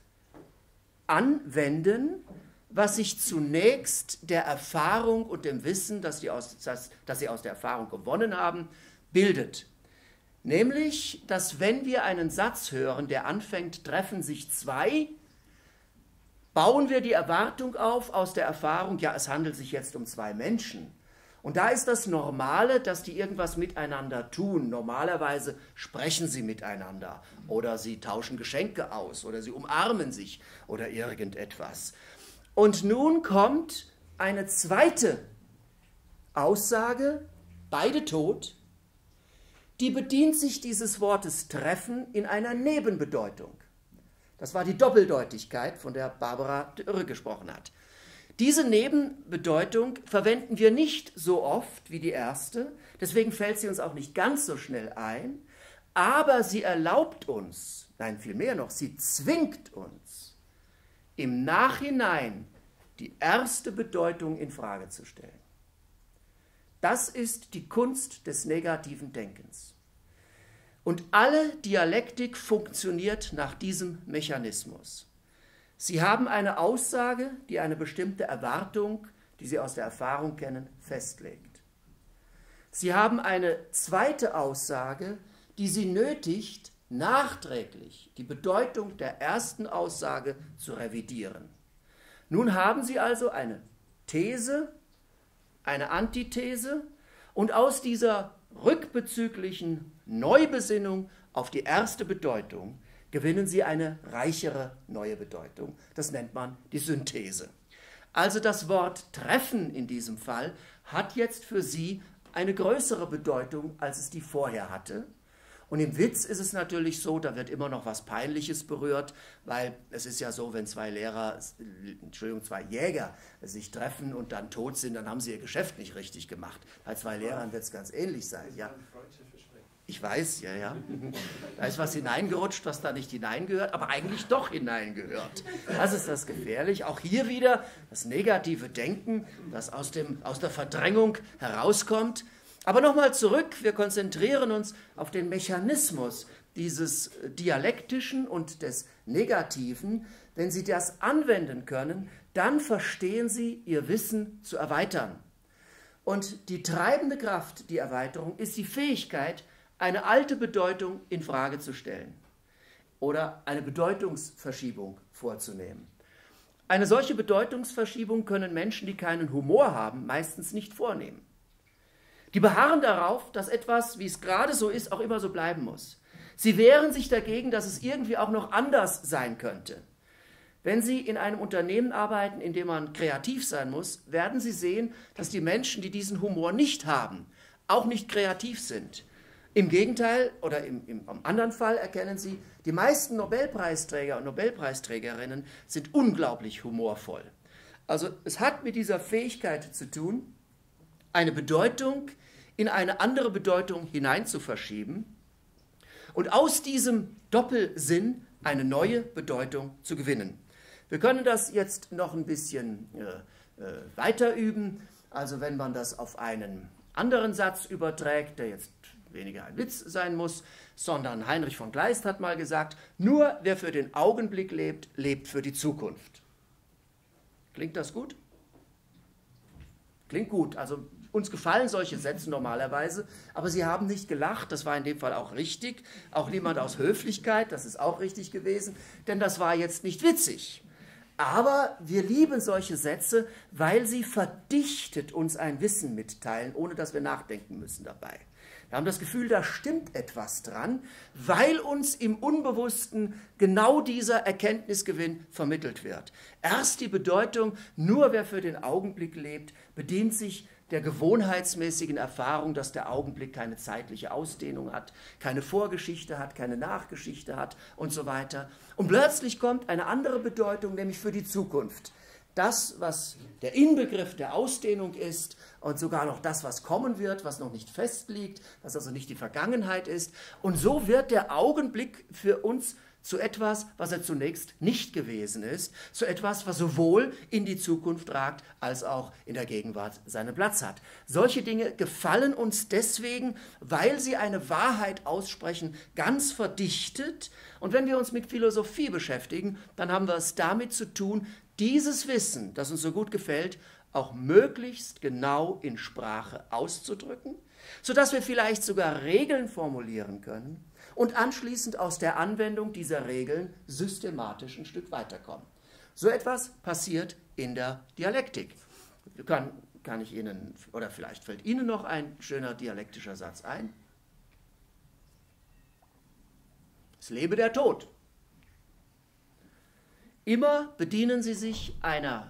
anwenden, was sich zunächst der Erfahrung und dem Wissen, das sie, aus, das, das sie aus der Erfahrung gewonnen haben, bildet. Nämlich, dass wenn wir einen Satz hören, der anfängt, treffen sich zwei, bauen wir die Erwartung auf aus der Erfahrung, ja, es handelt sich jetzt um zwei Menschen. Und da ist das Normale, dass die irgendwas miteinander tun. Normalerweise sprechen sie miteinander oder sie tauschen Geschenke aus oder sie umarmen sich oder irgendetwas. Und nun kommt eine zweite Aussage, beide tot, die bedient sich dieses Wortes treffen in einer Nebenbedeutung. Das war die Doppeldeutigkeit, von der Barbara Dürre gesprochen hat. Diese Nebenbedeutung verwenden wir nicht so oft wie die erste, deswegen fällt sie uns auch nicht ganz so schnell ein, aber sie erlaubt uns, nein, vielmehr noch, sie zwingt uns, im Nachhinein die erste Bedeutung in Frage zu stellen. Das ist die Kunst des negativen Denkens. Und alle Dialektik funktioniert nach diesem Mechanismus. Sie haben eine Aussage, die eine bestimmte Erwartung, die Sie aus der Erfahrung kennen, festlegt. Sie haben eine zweite Aussage, die Sie nötigt, nachträglich die Bedeutung der ersten Aussage zu revidieren. Nun haben Sie also eine These, eine Antithese und aus dieser rückbezüglichen Neubesinnung auf die erste Bedeutung gewinnen sie eine reichere neue Bedeutung. Das nennt man die Synthese. Also das Wort treffen in diesem Fall hat jetzt für sie eine größere Bedeutung, als es die vorher hatte. Und im Witz ist es natürlich so, da wird immer noch was Peinliches berührt, weil es ist ja so, wenn zwei Lehrer, Entschuldigung, zwei Jäger sich treffen und dann tot sind, dann haben sie ihr Geschäft nicht richtig gemacht. Bei zwei Lehrern wird es ganz ähnlich sein. Ja. Ich weiß, ja, ja. Da ist was hineingerutscht, was da nicht hineingehört, aber eigentlich doch hineingehört. Das ist das Gefährlich. Auch hier wieder das negative Denken, das aus, dem, aus der Verdrängung herauskommt. Aber nochmal zurück, wir konzentrieren uns auf den Mechanismus dieses dialektischen und des negativen. Wenn Sie das anwenden können, dann verstehen Sie, Ihr Wissen zu erweitern. Und die treibende Kraft, die Erweiterung, ist die Fähigkeit, eine alte Bedeutung in Frage zu stellen oder eine Bedeutungsverschiebung vorzunehmen. Eine solche Bedeutungsverschiebung können Menschen, die keinen Humor haben, meistens nicht vornehmen. Die beharren darauf, dass etwas, wie es gerade so ist, auch immer so bleiben muss. Sie wehren sich dagegen, dass es irgendwie auch noch anders sein könnte. Wenn Sie in einem Unternehmen arbeiten, in dem man kreativ sein muss, werden Sie sehen, dass die Menschen, die diesen Humor nicht haben, auch nicht kreativ sind. Im Gegenteil oder im, im, im, anderen Fall erkennen Sie, die meisten Nobelpreisträger und Nobelpreisträgerinnen sind unglaublich humorvoll. Also es hat mit dieser Fähigkeit zu tun, eine Bedeutung in eine andere Bedeutung hinein zu verschieben und aus diesem Doppelsinn eine neue Bedeutung zu gewinnen. Wir können das jetzt noch ein bisschen äh, äh, weiter üben. Also wenn man das auf einen anderen Satz überträgt, der jetzt weniger ein Witz sein muss, sondern Heinrich von Kleist hat mal gesagt, nur wer für den Augenblick lebt, lebt für die Zukunft. Klingt das gut? Klingt gut. Also uns gefallen solche Sätze normalerweise, aber sie haben nicht gelacht. Das war in dem Fall auch richtig. Auch niemand aus Höflichkeit, das ist auch richtig gewesen, denn das war jetzt nicht witzig. Aber wir lieben solche Sätze, weil sie verdichtet uns ein Wissen mitteilen, ohne dass wir nachdenken müssen dabei. Wir haben das Gefühl, da stimmt etwas dran, weil uns im Unbewussten genau dieser Erkenntnisgewinn vermittelt wird. Erst die Bedeutung, nur wer für den Augenblick lebt, bedient sich der gewohnheitsmäßigen Erfahrung, dass der Augenblick keine zeitliche Ausdehnung hat, keine Vorgeschichte hat, keine Nachgeschichte hat und so weiter. Und plötzlich kommt eine andere Bedeutung, nämlich für die Zukunft das, was der Inbegriff der Ausdehnung ist und sogar noch das, was kommen wird, was noch nicht festliegt, was also nicht die Vergangenheit ist. Und so wird der Augenblick für uns zu etwas, was er zunächst nicht gewesen ist, zu etwas, was sowohl in die Zukunft ragt, als auch in der Gegenwart seinen Platz hat. Solche Dinge gefallen uns deswegen, weil sie eine Wahrheit aussprechen, ganz verdichtet. Und wenn wir uns mit Philosophie beschäftigen, dann haben wir es damit zu tun, dieses Wissen, das uns so gut gefällt, auch möglichst genau in Sprache auszudrücken, sodass wir vielleicht sogar Regeln formulieren können und anschließend aus der Anwendung dieser Regeln systematisch ein Stück weiterkommen. So etwas passiert in der Dialektik. Kann, kann ich Ihnen, oder vielleicht fällt Ihnen noch ein schöner dialektischer Satz ein. Es lebe der Tod. Immer bedienen sie sich einer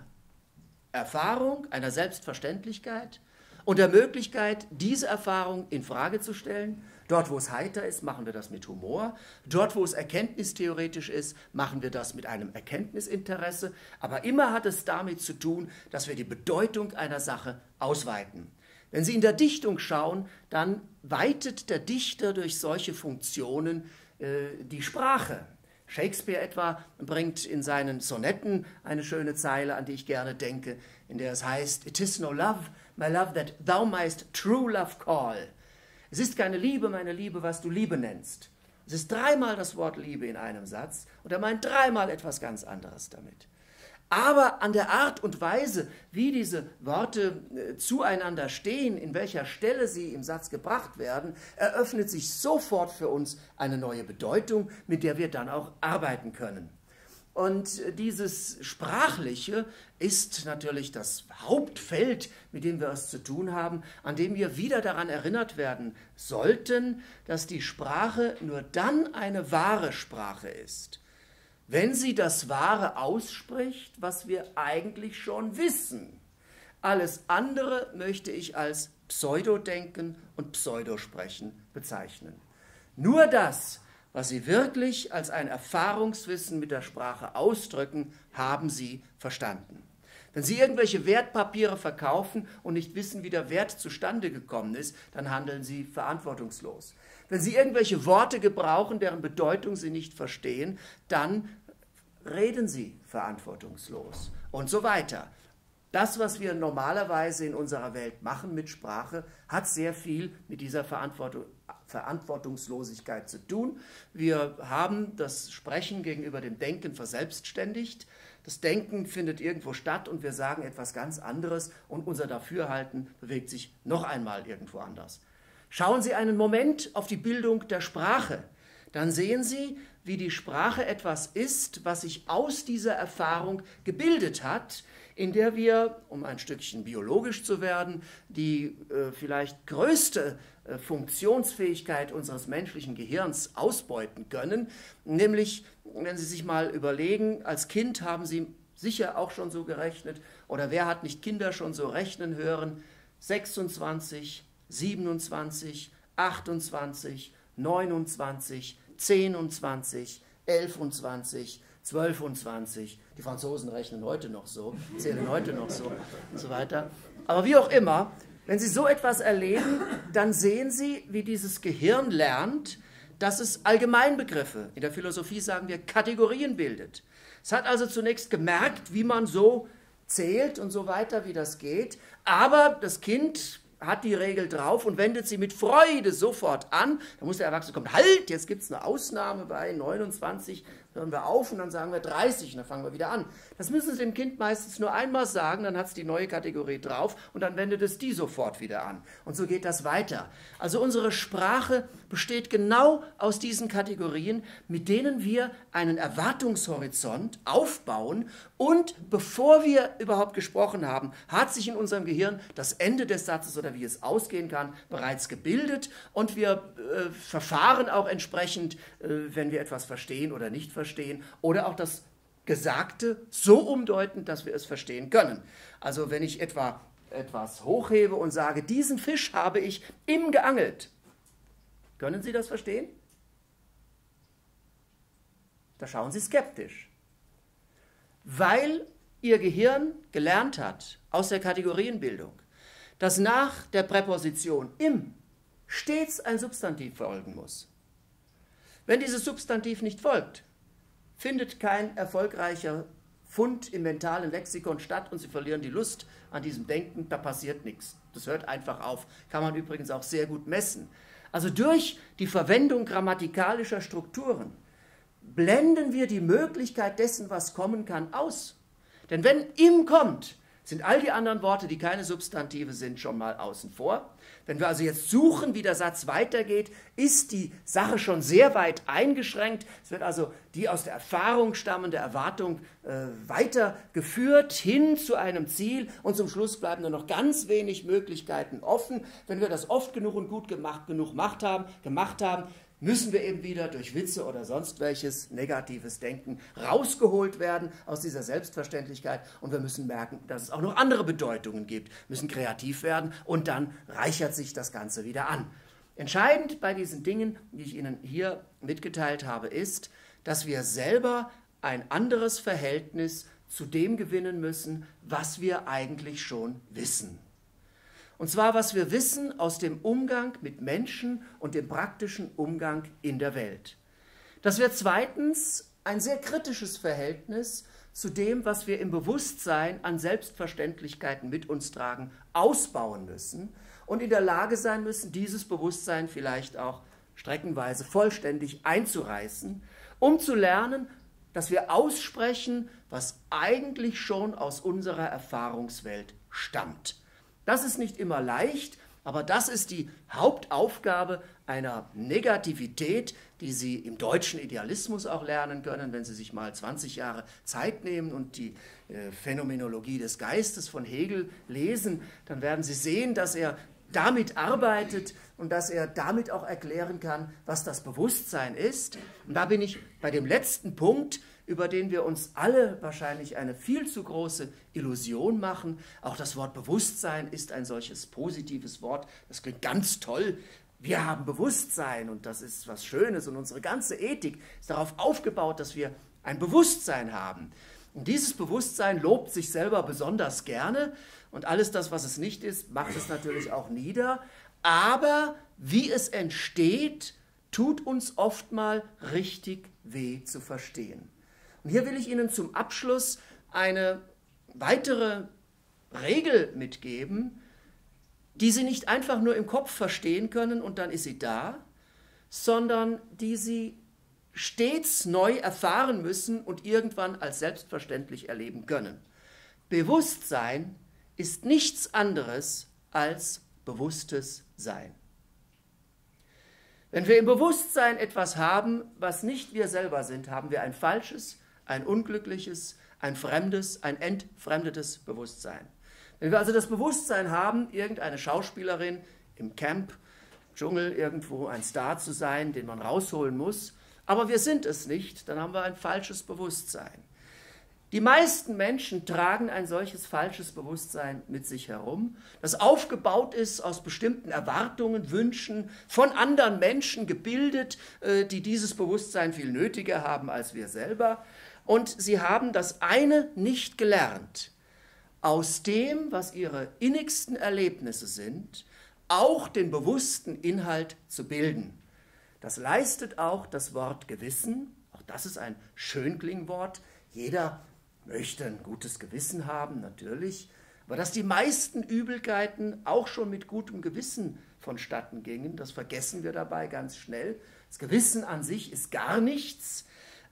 Erfahrung, einer Selbstverständlichkeit und der Möglichkeit, diese Erfahrung in Frage zu stellen. Dort, wo es heiter ist, machen wir das mit Humor. Dort, wo es erkenntnistheoretisch ist, machen wir das mit einem Erkenntnisinteresse. Aber immer hat es damit zu tun, dass wir die Bedeutung einer Sache ausweiten. Wenn Sie in der Dichtung schauen, dann weitet der Dichter durch solche Funktionen äh, die Sprache. Shakespeare etwa bringt in seinen Sonetten eine schöne Zeile, an die ich gerne denke, in der es heißt, It is no love, my love, that thou mayst true love call. Es ist keine Liebe, meine Liebe, was du Liebe nennst. Es ist dreimal das Wort Liebe in einem Satz und er meint dreimal etwas ganz anderes damit. Aber an der Art und Weise, wie diese Worte äh, zueinander stehen, in welcher Stelle sie im Satz gebracht werden, eröffnet sich sofort für uns eine neue Bedeutung, mit der wir dann auch arbeiten können. Und äh, dieses Sprachliche ist natürlich das Hauptfeld, mit dem wir es zu tun haben, an dem wir wieder daran erinnert werden sollten, dass die Sprache nur dann eine wahre Sprache ist, wenn sie das Wahre ausspricht, was wir eigentlich schon wissen. Alles andere möchte ich als Pseudodenken und Pseudosprechen bezeichnen. Nur das, was sie wirklich als ein Erfahrungswissen mit der Sprache ausdrücken, haben sie verstanden. Wenn Sie irgendwelche Wertpapiere verkaufen und nicht wissen, wie der Wert zustande gekommen ist, dann handeln Sie verantwortungslos. Wenn Sie irgendwelche Worte gebrauchen, deren Bedeutung Sie nicht verstehen, dann reden Sie verantwortungslos und so weiter. Das, was wir normalerweise in unserer Welt machen mit Sprache, hat sehr viel mit dieser Verantwortung, Verantwortungslosigkeit zu tun. Wir haben das Sprechen gegenüber dem Denken verselbstständigt. Das Denken findet irgendwo statt und wir sagen etwas ganz anderes und unser Dafürhalten bewegt sich noch einmal irgendwo anders. Schauen Sie einen Moment auf die Bildung der Sprache. Dann sehen Sie, wie die Sprache etwas ist, was sich aus dieser Erfahrung gebildet hat, in der wir, um ein Stückchen biologisch zu werden, die äh, vielleicht größte äh, Funktionsfähigkeit unseres menschlichen Gehirns ausbeuten können. Nämlich, wenn Sie sich mal überlegen, als Kind haben Sie sicher auch schon so gerechnet, oder wer hat nicht Kinder schon so rechnen hören, 26, 27, 28, 29, 10 und 20, 11 und 20, 12 und 20. Die Franzosen rechnen heute noch so, zählen heute noch so und so weiter. Aber wie auch immer, wenn Sie so etwas erleben, dann sehen Sie, wie dieses Gehirn lernt, dass es Allgemeinbegriffe, in der Philosophie sagen wir Kategorien bildet. Es hat also zunächst gemerkt, wie man so zählt und so weiter, wie das geht. Aber das Kind hat die Regel drauf und wendet sie mit Freude sofort an. Da muss der Erwachsene kommen, halt, jetzt gibt es eine Ausnahme bei 29, hören wir auf und dann sagen wir 30 und dann fangen wir wieder an. Das müssen Sie dem Kind meistens nur einmal sagen, dann hat es die neue Kategorie drauf und dann wendet es die sofort wieder an. Und so geht das weiter. Also unsere Sprache besteht genau aus diesen Kategorien, mit denen wir einen Erwartungshorizont aufbauen und bevor wir überhaupt gesprochen haben, hat sich in unserem Gehirn das Ende des Satzes oder wie es ausgehen kann bereits gebildet und wir äh, verfahren auch entsprechend, äh, wenn wir etwas verstehen oder nicht verstehen oder auch das Gesagte so umdeuten, dass wir es verstehen können. Also wenn ich etwa etwas hochhebe und sage, diesen Fisch habe ich im geangelt, können Sie das verstehen? Da schauen Sie skeptisch, weil Ihr Gehirn gelernt hat aus der Kategorienbildung, dass nach der Präposition im stets ein Substantiv folgen muss. Wenn dieses Substantiv nicht folgt, findet kein erfolgreicher Fund im mentalen Lexikon statt und sie verlieren die Lust an diesem Denken, da passiert nichts. Das hört einfach auf. Kann man übrigens auch sehr gut messen. Also durch die Verwendung grammatikalischer Strukturen blenden wir die Möglichkeit dessen, was kommen kann, aus. Denn wenn im kommt, sind all die anderen Worte, die keine Substantive sind, schon mal außen vor. Wenn wir also jetzt suchen, wie der Satz weitergeht, ist die Sache schon sehr weit eingeschränkt. Es wird also die aus der Erfahrung stammende Erwartung äh, weitergeführt hin zu einem Ziel und zum Schluss bleiben nur noch ganz wenig Möglichkeiten offen. Wenn wir das oft genug und gut gemacht, genug gemacht haben, gemacht haben, müssen wir eben wieder durch Witze oder sonst welches negatives Denken rausgeholt werden aus dieser Selbstverständlichkeit und wir müssen merken, dass es auch noch andere Bedeutungen gibt, müssen kreativ werden und dann reichert sich das Ganze wieder an. Entscheidend bei diesen Dingen, die ich Ihnen hier mitgeteilt habe, ist, dass wir selber ein anderes Verhältnis zu dem gewinnen müssen, was wir eigentlich schon wissen. Und zwar, was wir wissen aus dem Umgang mit Menschen und dem praktischen Umgang in der Welt. Dass wir zweitens ein sehr kritisches Verhältnis zu dem, was wir im Bewusstsein an Selbstverständlichkeiten mit uns tragen, ausbauen müssen und in der Lage sein müssen, dieses Bewusstsein vielleicht auch streckenweise vollständig einzureißen, um zu lernen, dass wir aussprechen, was eigentlich schon aus unserer Erfahrungswelt stammt. Das ist nicht immer leicht, aber das ist die Hauptaufgabe einer Negativität, die Sie im deutschen Idealismus auch lernen können, wenn Sie sich mal 20 Jahre Zeit nehmen und die äh, Phänomenologie des Geistes von Hegel lesen, dann werden Sie sehen, dass er damit arbeitet und dass er damit auch erklären kann, was das Bewusstsein ist. Und da bin ich bei dem letzten Punkt, über den wir uns alle wahrscheinlich eine viel zu große Illusion machen. Auch das Wort Bewusstsein ist ein solches positives Wort. Das klingt ganz toll. Wir haben Bewusstsein und das ist was Schönes und unsere ganze Ethik ist darauf aufgebaut, dass wir ein Bewusstsein haben. Und dieses Bewusstsein lobt sich selber besonders gerne und alles das, was es nicht ist, macht es natürlich auch nieder. Aber wie es entsteht, tut uns oft mal richtig weh zu verstehen. Hier will ich Ihnen zum Abschluss eine weitere Regel mitgeben, die Sie nicht einfach nur im Kopf verstehen können und dann ist sie da, sondern die Sie stets neu erfahren müssen und irgendwann als selbstverständlich erleben können. Bewusstsein ist nichts anderes als bewusstes Sein. Wenn wir im Bewusstsein etwas haben, was nicht wir selber sind, haben wir ein falsches, ein unglückliches, ein fremdes, ein entfremdetes Bewusstsein. Wenn wir also das Bewusstsein haben, irgendeine Schauspielerin im Camp, Dschungel irgendwo ein Star zu sein, den man rausholen muss, aber wir sind es nicht, dann haben wir ein falsches Bewusstsein. Die meisten Menschen tragen ein solches falsches Bewusstsein mit sich herum, das aufgebaut ist aus bestimmten Erwartungen, Wünschen von anderen Menschen gebildet, äh, die dieses Bewusstsein viel nötiger haben als wir selber und sie haben das eine nicht gelernt, aus dem, was ihre innigsten Erlebnisse sind, auch den bewussten Inhalt zu bilden. Das leistet auch das Wort Gewissen, auch das ist ein Schönklingwort. Jeder möchte ein gutes Gewissen haben, natürlich, aber dass die meisten Übelkeiten auch schon mit gutem Gewissen vonstatten gingen, das vergessen wir dabei ganz schnell. Das Gewissen an sich ist gar nichts,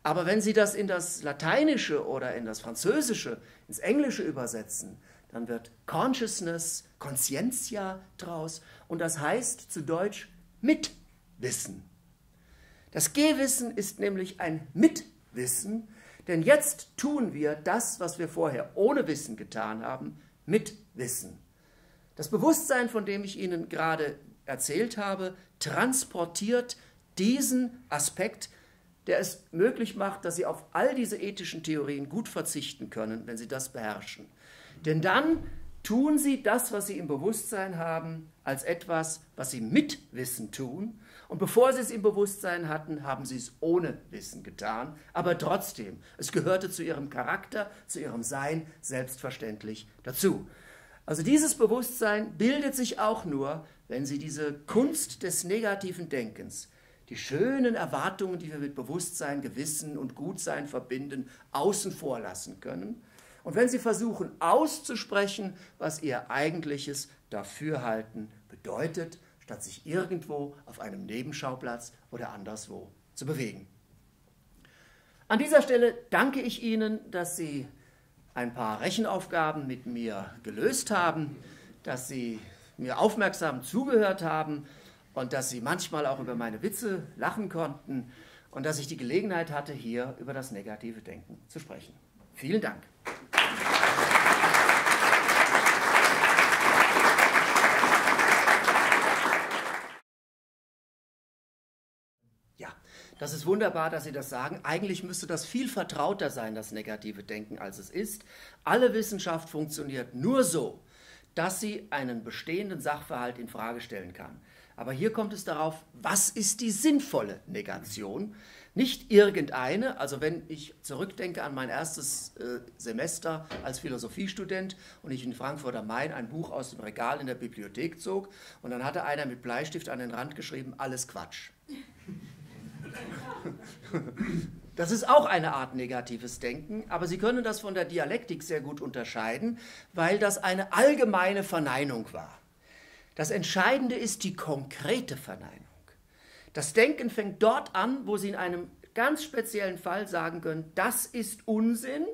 aber wenn Sie das in das Lateinische oder in das Französische, ins Englische übersetzen, dann wird Consciousness, Conscientia draus und das heißt zu Deutsch Mitwissen. Das Gehwissen ist nämlich ein Mitwissen, denn jetzt tun wir das, was wir vorher ohne Wissen getan haben, mit Wissen. Das Bewusstsein, von dem ich Ihnen gerade erzählt habe, transportiert diesen Aspekt, der es möglich macht, dass Sie auf all diese ethischen Theorien gut verzichten können, wenn Sie das beherrschen. Denn dann tun Sie das, was Sie im Bewusstsein haben, als etwas, was Sie mit Wissen tun. Und bevor Sie es im Bewusstsein hatten, haben Sie es ohne Wissen getan. Aber trotzdem, es gehörte zu Ihrem Charakter, zu Ihrem Sein selbstverständlich dazu. Also dieses Bewusstsein bildet sich auch nur, wenn Sie diese Kunst des negativen Denkens, die schönen Erwartungen, die wir mit Bewusstsein, Gewissen und Gutsein verbinden, außen vor lassen können. Und wenn Sie versuchen auszusprechen, was Ihr eigentliches Dafürhalten bedeutet, statt sich irgendwo auf einem Nebenschauplatz oder anderswo zu bewegen. An dieser Stelle danke ich Ihnen, dass Sie ein paar Rechenaufgaben mit mir gelöst haben, dass Sie mir aufmerksam zugehört haben und dass Sie manchmal auch über meine Witze lachen konnten und dass ich die Gelegenheit hatte, hier über das negative Denken zu sprechen. Vielen Dank. Ja, das ist wunderbar, dass Sie das sagen. Eigentlich müsste das viel vertrauter sein, das negative Denken, als es ist. Alle Wissenschaft funktioniert nur so, dass sie einen bestehenden Sachverhalt in Frage stellen kann. Aber hier kommt es darauf, was ist die sinnvolle Negation? Nicht irgendeine, also wenn ich zurückdenke an mein erstes äh, Semester als Philosophiestudent und ich in Frankfurt am Main ein Buch aus dem Regal in der Bibliothek zog und dann hatte einer mit Bleistift an den Rand geschrieben, alles Quatsch. Das ist auch eine Art negatives Denken, aber Sie können das von der Dialektik sehr gut unterscheiden, weil das eine allgemeine Verneinung war. Das Entscheidende ist die konkrete Verneinung. Das Denken fängt dort an, wo Sie in einem ganz speziellen Fall sagen können, das ist Unsinn,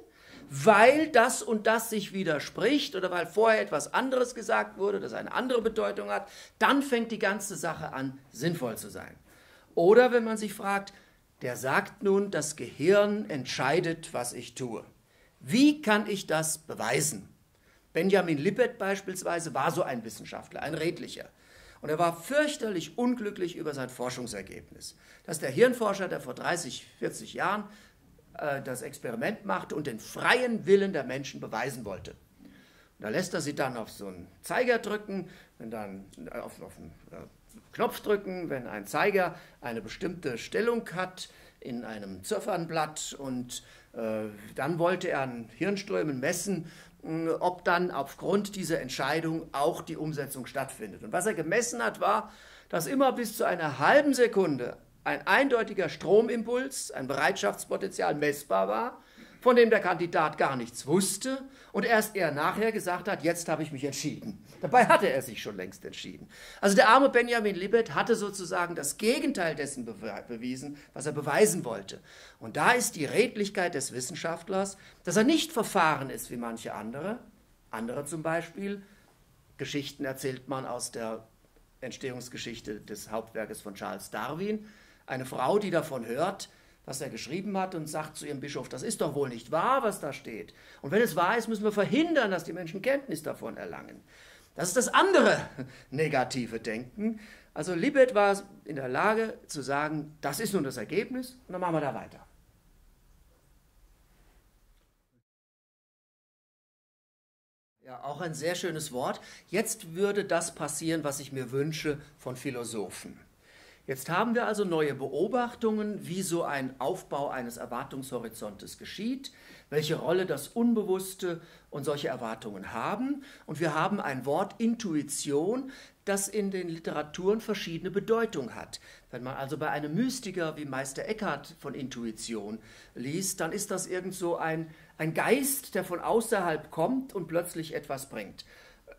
weil das und das sich widerspricht oder weil vorher etwas anderes gesagt wurde, das eine andere Bedeutung hat, dann fängt die ganze Sache an, sinnvoll zu sein. Oder wenn man sich fragt, der sagt nun, das Gehirn entscheidet, was ich tue. Wie kann ich das beweisen? Benjamin Lippet beispielsweise war so ein Wissenschaftler, ein redlicher. Und er war fürchterlich unglücklich über sein Forschungsergebnis. Dass der Hirnforscher, der vor 30, 40 Jahren äh, das Experiment machte und den freien Willen der Menschen beweisen wollte. Und da lässt er sie dann auf so einen Zeiger drücken, wenn dann äh, auf, auf einen äh, Knopf drücken, wenn ein Zeiger eine bestimmte Stellung hat in einem Ziffernblatt und äh, dann wollte er an Hirnströmen messen, ob dann aufgrund dieser Entscheidung auch die Umsetzung stattfindet. Und was er gemessen hat, war, dass immer bis zu einer halben Sekunde ein eindeutiger Stromimpuls, ein Bereitschaftspotenzial messbar war, von dem der Kandidat gar nichts wusste und erst er nachher gesagt hat, jetzt habe ich mich entschieden. Dabei hatte er sich schon längst entschieden. Also der arme Benjamin Libet hatte sozusagen das Gegenteil dessen bewiesen, was er beweisen wollte. Und da ist die Redlichkeit des Wissenschaftlers, dass er nicht verfahren ist wie manche andere. Andere zum Beispiel, Geschichten erzählt man aus der Entstehungsgeschichte des Hauptwerkes von Charles Darwin. Eine Frau, die davon hört, was er geschrieben hat und sagt zu ihrem Bischof, das ist doch wohl nicht wahr, was da steht. Und wenn es wahr ist, müssen wir verhindern, dass die Menschen Kenntnis davon erlangen. Das ist das andere negative Denken. Also Libet war in der Lage zu sagen, das ist nun das Ergebnis und dann machen wir da weiter. Ja, auch ein sehr schönes Wort. Jetzt würde das passieren, was ich mir wünsche von Philosophen. Jetzt haben wir also neue Beobachtungen, wie so ein Aufbau eines Erwartungshorizontes geschieht, welche Rolle das Unbewusste und solche Erwartungen haben. Und wir haben ein Wort Intuition, das in den Literaturen verschiedene Bedeutung hat. Wenn man also bei einem Mystiker wie Meister Eckhart von Intuition liest, dann ist das irgend so ein, ein Geist, der von außerhalb kommt und plötzlich etwas bringt,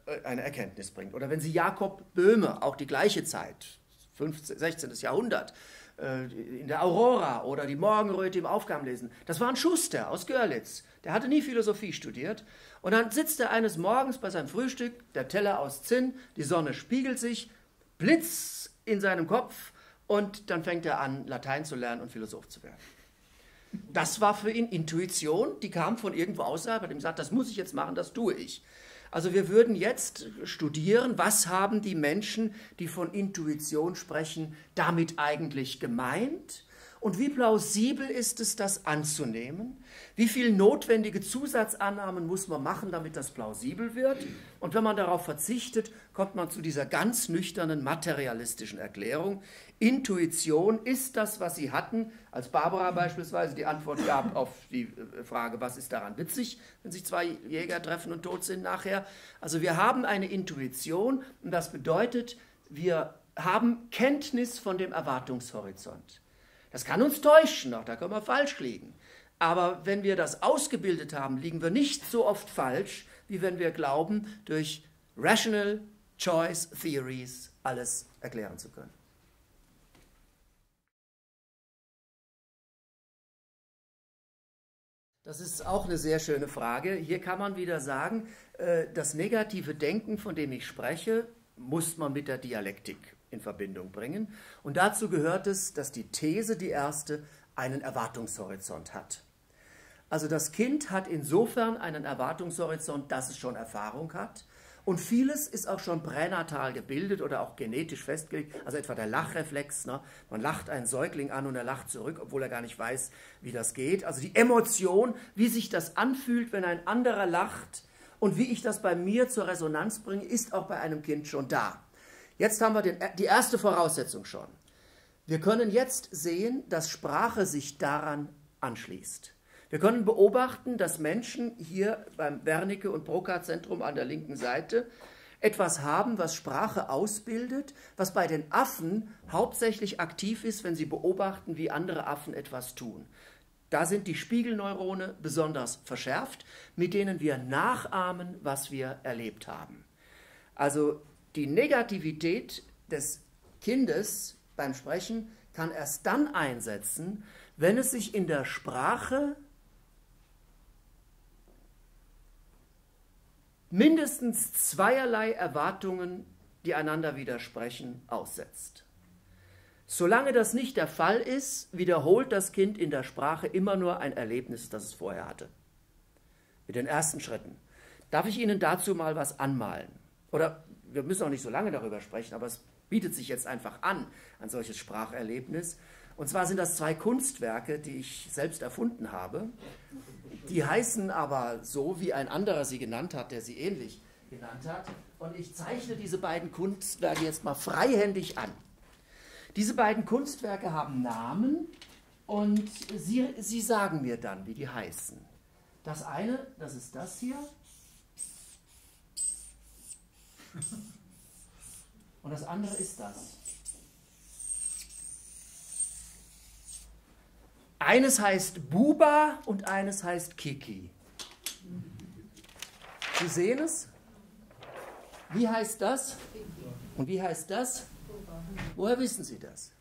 äh, eine Erkenntnis bringt. Oder wenn Sie Jakob Böhme, auch die gleiche Zeit, 15, 16. Jahrhundert, äh, in der Aurora oder die Morgenröte im Aufgabenlesen. Das war ein Schuster aus Görlitz. Der hatte nie Philosophie studiert. Und dann sitzt er eines Morgens bei seinem Frühstück, der Teller aus Zinn, die Sonne spiegelt sich, Blitz in seinem Kopf und dann fängt er an, Latein zu lernen und Philosoph zu werden. Das war für ihn Intuition, die kam von irgendwo außerhalb, hat ihm gesagt, das muss ich jetzt machen, das tue ich. Also wir würden jetzt studieren, was haben die Menschen, die von Intuition sprechen, damit eigentlich gemeint und wie plausibel ist es, das anzunehmen? Wie viele notwendige Zusatzannahmen muss man machen, damit das plausibel wird? Und wenn man darauf verzichtet, kommt man zu dieser ganz nüchternen materialistischen Erklärung. Intuition ist das, was Sie hatten, als Barbara beispielsweise die Antwort gab auf die äh, Frage, was ist daran witzig, wenn sich zwei Jäger treffen und tot sind nachher. Also wir haben eine Intuition und das bedeutet, wir haben Kenntnis von dem Erwartungshorizont. Das kann uns täuschen, auch da können wir falsch liegen. Aber wenn wir das ausgebildet haben, liegen wir nicht so oft falsch, wie wenn wir glauben, durch Rational Choice Theories alles erklären zu können. Das ist auch eine sehr schöne Frage. Hier kann man wieder sagen, äh, das negative Denken, von dem ich spreche, muss man mit der Dialektik in Verbindung bringen. Und dazu gehört es, dass die These, die erste, einen Erwartungshorizont hat. Also das Kind hat insofern einen Erwartungshorizont, dass es schon Erfahrung hat. Und vieles ist auch schon pränatal gebildet oder auch genetisch festgelegt. Also etwa der Lachreflex. Ne? Man lacht einen Säugling an und er lacht zurück, obwohl er gar nicht weiß, wie das geht. Also die Emotion, wie sich das anfühlt, wenn ein anderer lacht und wie ich das bei mir zur Resonanz bringe, ist auch bei einem Kind schon da. Jetzt haben wir den, die erste Voraussetzung schon. Wir können jetzt sehen, dass Sprache sich daran anschließt. Wir können beobachten, dass Menschen hier beim Wernicke und Broca Zentrum an der linken Seite etwas haben, was Sprache ausbildet, was bei den Affen hauptsächlich aktiv ist, wenn sie beobachten, wie andere Affen etwas tun. Da sind die Spiegelneurone besonders verschärft, mit denen wir nachahmen, was wir erlebt haben. Also die Negativität des Kindes beim Sprechen kann erst dann einsetzen, wenn es sich in der Sprache mindestens zweierlei Erwartungen, die einander widersprechen, aussetzt. Solange das nicht der Fall ist, wiederholt das Kind in der Sprache immer nur ein Erlebnis, das es vorher hatte. Mit den ersten Schritten. Darf ich Ihnen dazu mal was anmalen? Oder wir müssen auch nicht so lange darüber sprechen, aber es bietet sich jetzt einfach an, ein solches Spracherlebnis. Und zwar sind das zwei Kunstwerke, die ich selbst erfunden habe. Die heißen aber so, wie ein anderer sie genannt hat, der sie ähnlich genannt hat. Und ich zeichne diese beiden Kunstwerke jetzt mal freihändig an. Diese beiden Kunstwerke haben Namen und sie, sie sagen mir dann, wie die heißen. Das eine, das ist das hier. Und das andere ist das. Eines heißt Buba und eines heißt Kiki. Sie sehen es? Wie heißt das? Und wie heißt das? Woher wissen Sie das?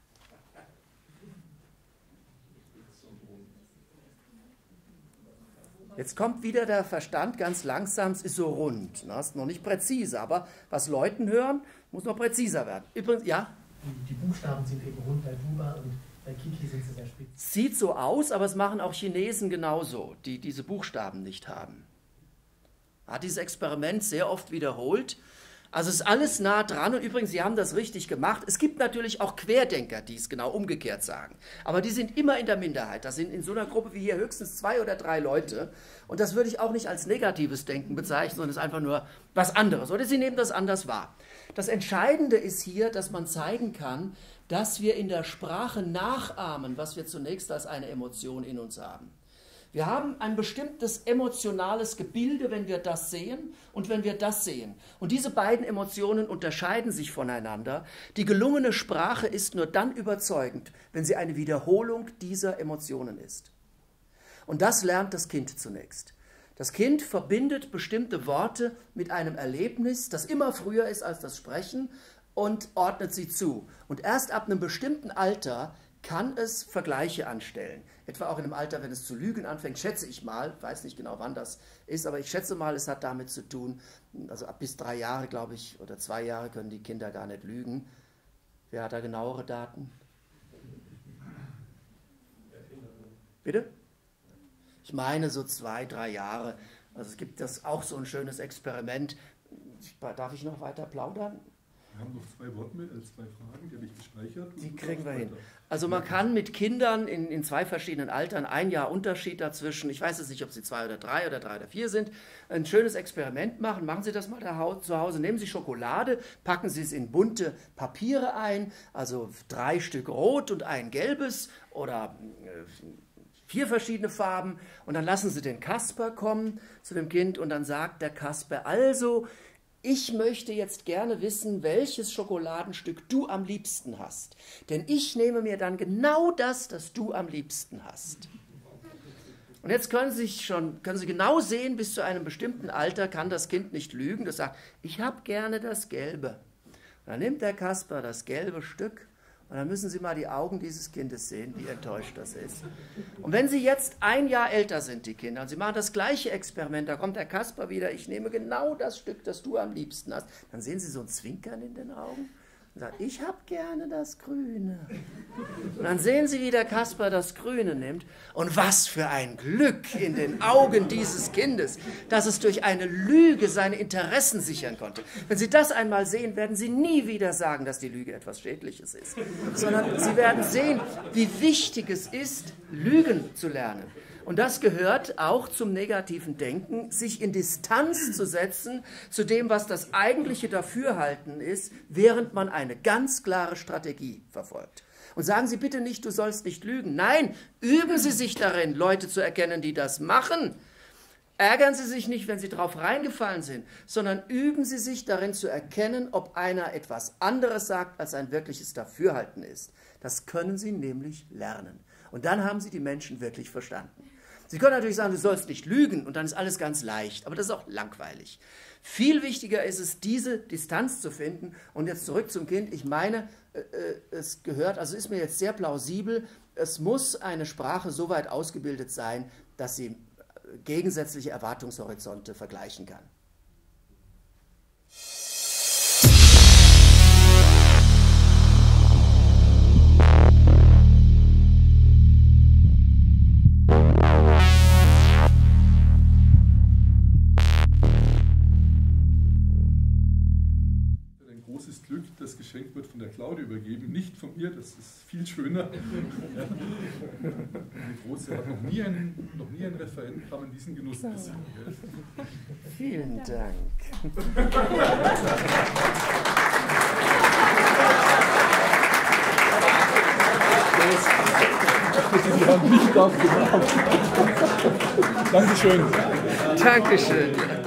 Jetzt kommt wieder der Verstand ganz langsam, es ist so rund. Ne? ist noch nicht präzise, aber was Leuten hören, muss noch präziser werden. Übrigens, ja? Die Buchstaben sind eben rund bei Buba und bei Kiki sind sie sehr spitz. Sieht so aus, aber es machen auch Chinesen genauso, die diese Buchstaben nicht haben. Hat dieses Experiment sehr oft wiederholt also ist alles nah dran und übrigens, Sie haben das richtig gemacht. Es gibt natürlich auch Querdenker, die es genau umgekehrt sagen. Aber die sind immer in der Minderheit. Das sind in so einer Gruppe wie hier höchstens zwei oder drei Leute. Und das würde ich auch nicht als negatives Denken bezeichnen, sondern es ist einfach nur was anderes. Oder Sie nehmen das anders wahr. Das Entscheidende ist hier, dass man zeigen kann, dass wir in der Sprache nachahmen, was wir zunächst als eine Emotion in uns haben. Wir haben ein bestimmtes emotionales Gebilde, wenn wir das sehen und wenn wir das sehen. Und diese beiden Emotionen unterscheiden sich voneinander. Die gelungene Sprache ist nur dann überzeugend, wenn sie eine Wiederholung dieser Emotionen ist. Und das lernt das Kind zunächst. Das Kind verbindet bestimmte Worte mit einem Erlebnis, das immer früher ist als das Sprechen und ordnet sie zu. Und erst ab einem bestimmten Alter kann es Vergleiche anstellen. Etwa auch in einem Alter, wenn es zu lügen anfängt, schätze ich mal, weiß nicht genau, wann das ist, aber ich schätze mal, es hat damit zu tun, also ab bis drei Jahre, glaube ich, oder zwei Jahre können die Kinder gar nicht lügen. Wer hat da genauere Daten? Bitte? Ich meine so zwei, drei Jahre. Also es gibt das auch so ein schönes Experiment. Darf ich noch weiter plaudern? Wir haben noch zwei Wortmeldungen, äh, zwei Fragen, die habe ich gespeichert. Die kriegen wir hin. Also man kann mit Kindern in, in zwei verschiedenen Altern, ein Jahr Unterschied dazwischen, ich weiß jetzt nicht, ob sie zwei oder drei oder drei oder vier sind, ein schönes Experiment machen. Machen Sie das mal zu Hause. Nehmen Sie Schokolade, packen Sie es in bunte Papiere ein, also drei Stück rot und ein gelbes oder äh, vier verschiedene Farben und dann lassen Sie den Kasper kommen zu dem Kind und dann sagt der Kasper, also ich möchte jetzt gerne wissen, welches Schokoladenstück du am liebsten hast. Denn ich nehme mir dann genau das, das du am liebsten hast. Und jetzt können Sie, schon, können Sie genau sehen, bis zu einem bestimmten Alter kann das Kind nicht lügen. Das sagt, ich habe gerne das Gelbe. Dann nimmt der Kasper das gelbe Stück und dann müssen Sie mal die Augen dieses Kindes sehen, wie enttäuscht das ist. Und wenn Sie jetzt ein Jahr älter sind, die Kinder, und Sie machen das gleiche Experiment, da kommt der Kasper wieder, ich nehme genau das Stück, das du am liebsten hast, dann sehen Sie so ein Zwinkern in den Augen und sagt, ich habe gerne das Grüne. Und dann sehen Sie, wie der Kasper das Grüne nimmt. Und was für ein Glück in den Augen dieses Kindes, dass es durch eine Lüge seine Interessen sichern konnte. Wenn Sie das einmal sehen, werden Sie nie wieder sagen, dass die Lüge etwas Schädliches ist, sondern Sie werden sehen, wie wichtig es ist, Lügen zu lernen. Und das gehört auch zum negativen Denken, sich in Distanz zu setzen zu dem, was das eigentliche Dafürhalten ist, während man eine ganz klare Strategie verfolgt. Und sagen Sie bitte nicht, du sollst nicht lügen. Nein, üben Sie sich darin, Leute zu erkennen, die das machen. Ärgern Sie sich nicht, wenn Sie drauf reingefallen sind, sondern üben Sie sich darin zu erkennen, ob einer etwas anderes sagt, als ein wirkliches Dafürhalten ist. Das können Sie nämlich lernen. Und dann haben Sie die Menschen wirklich verstanden. Sie können natürlich sagen, du sollst nicht lügen und dann ist alles ganz leicht, aber das ist auch langweilig. Viel wichtiger ist es, diese Distanz zu finden. Und jetzt zurück zum Kind. Ich meine, äh, äh, es gehört, also ist mir jetzt sehr plausibel, es muss eine Sprache so weit ausgebildet sein, dass sie äh, gegensätzliche Erwartungshorizonte vergleichen kann. Übergeben, nicht von mir, das ist viel schöner. Die Große hat noch nie ein, noch nie ein Referent kam in diesen Genuss gesehen. Vielen Dank. Sie haben nicht aufgemacht. Dankeschön. Dankeschön.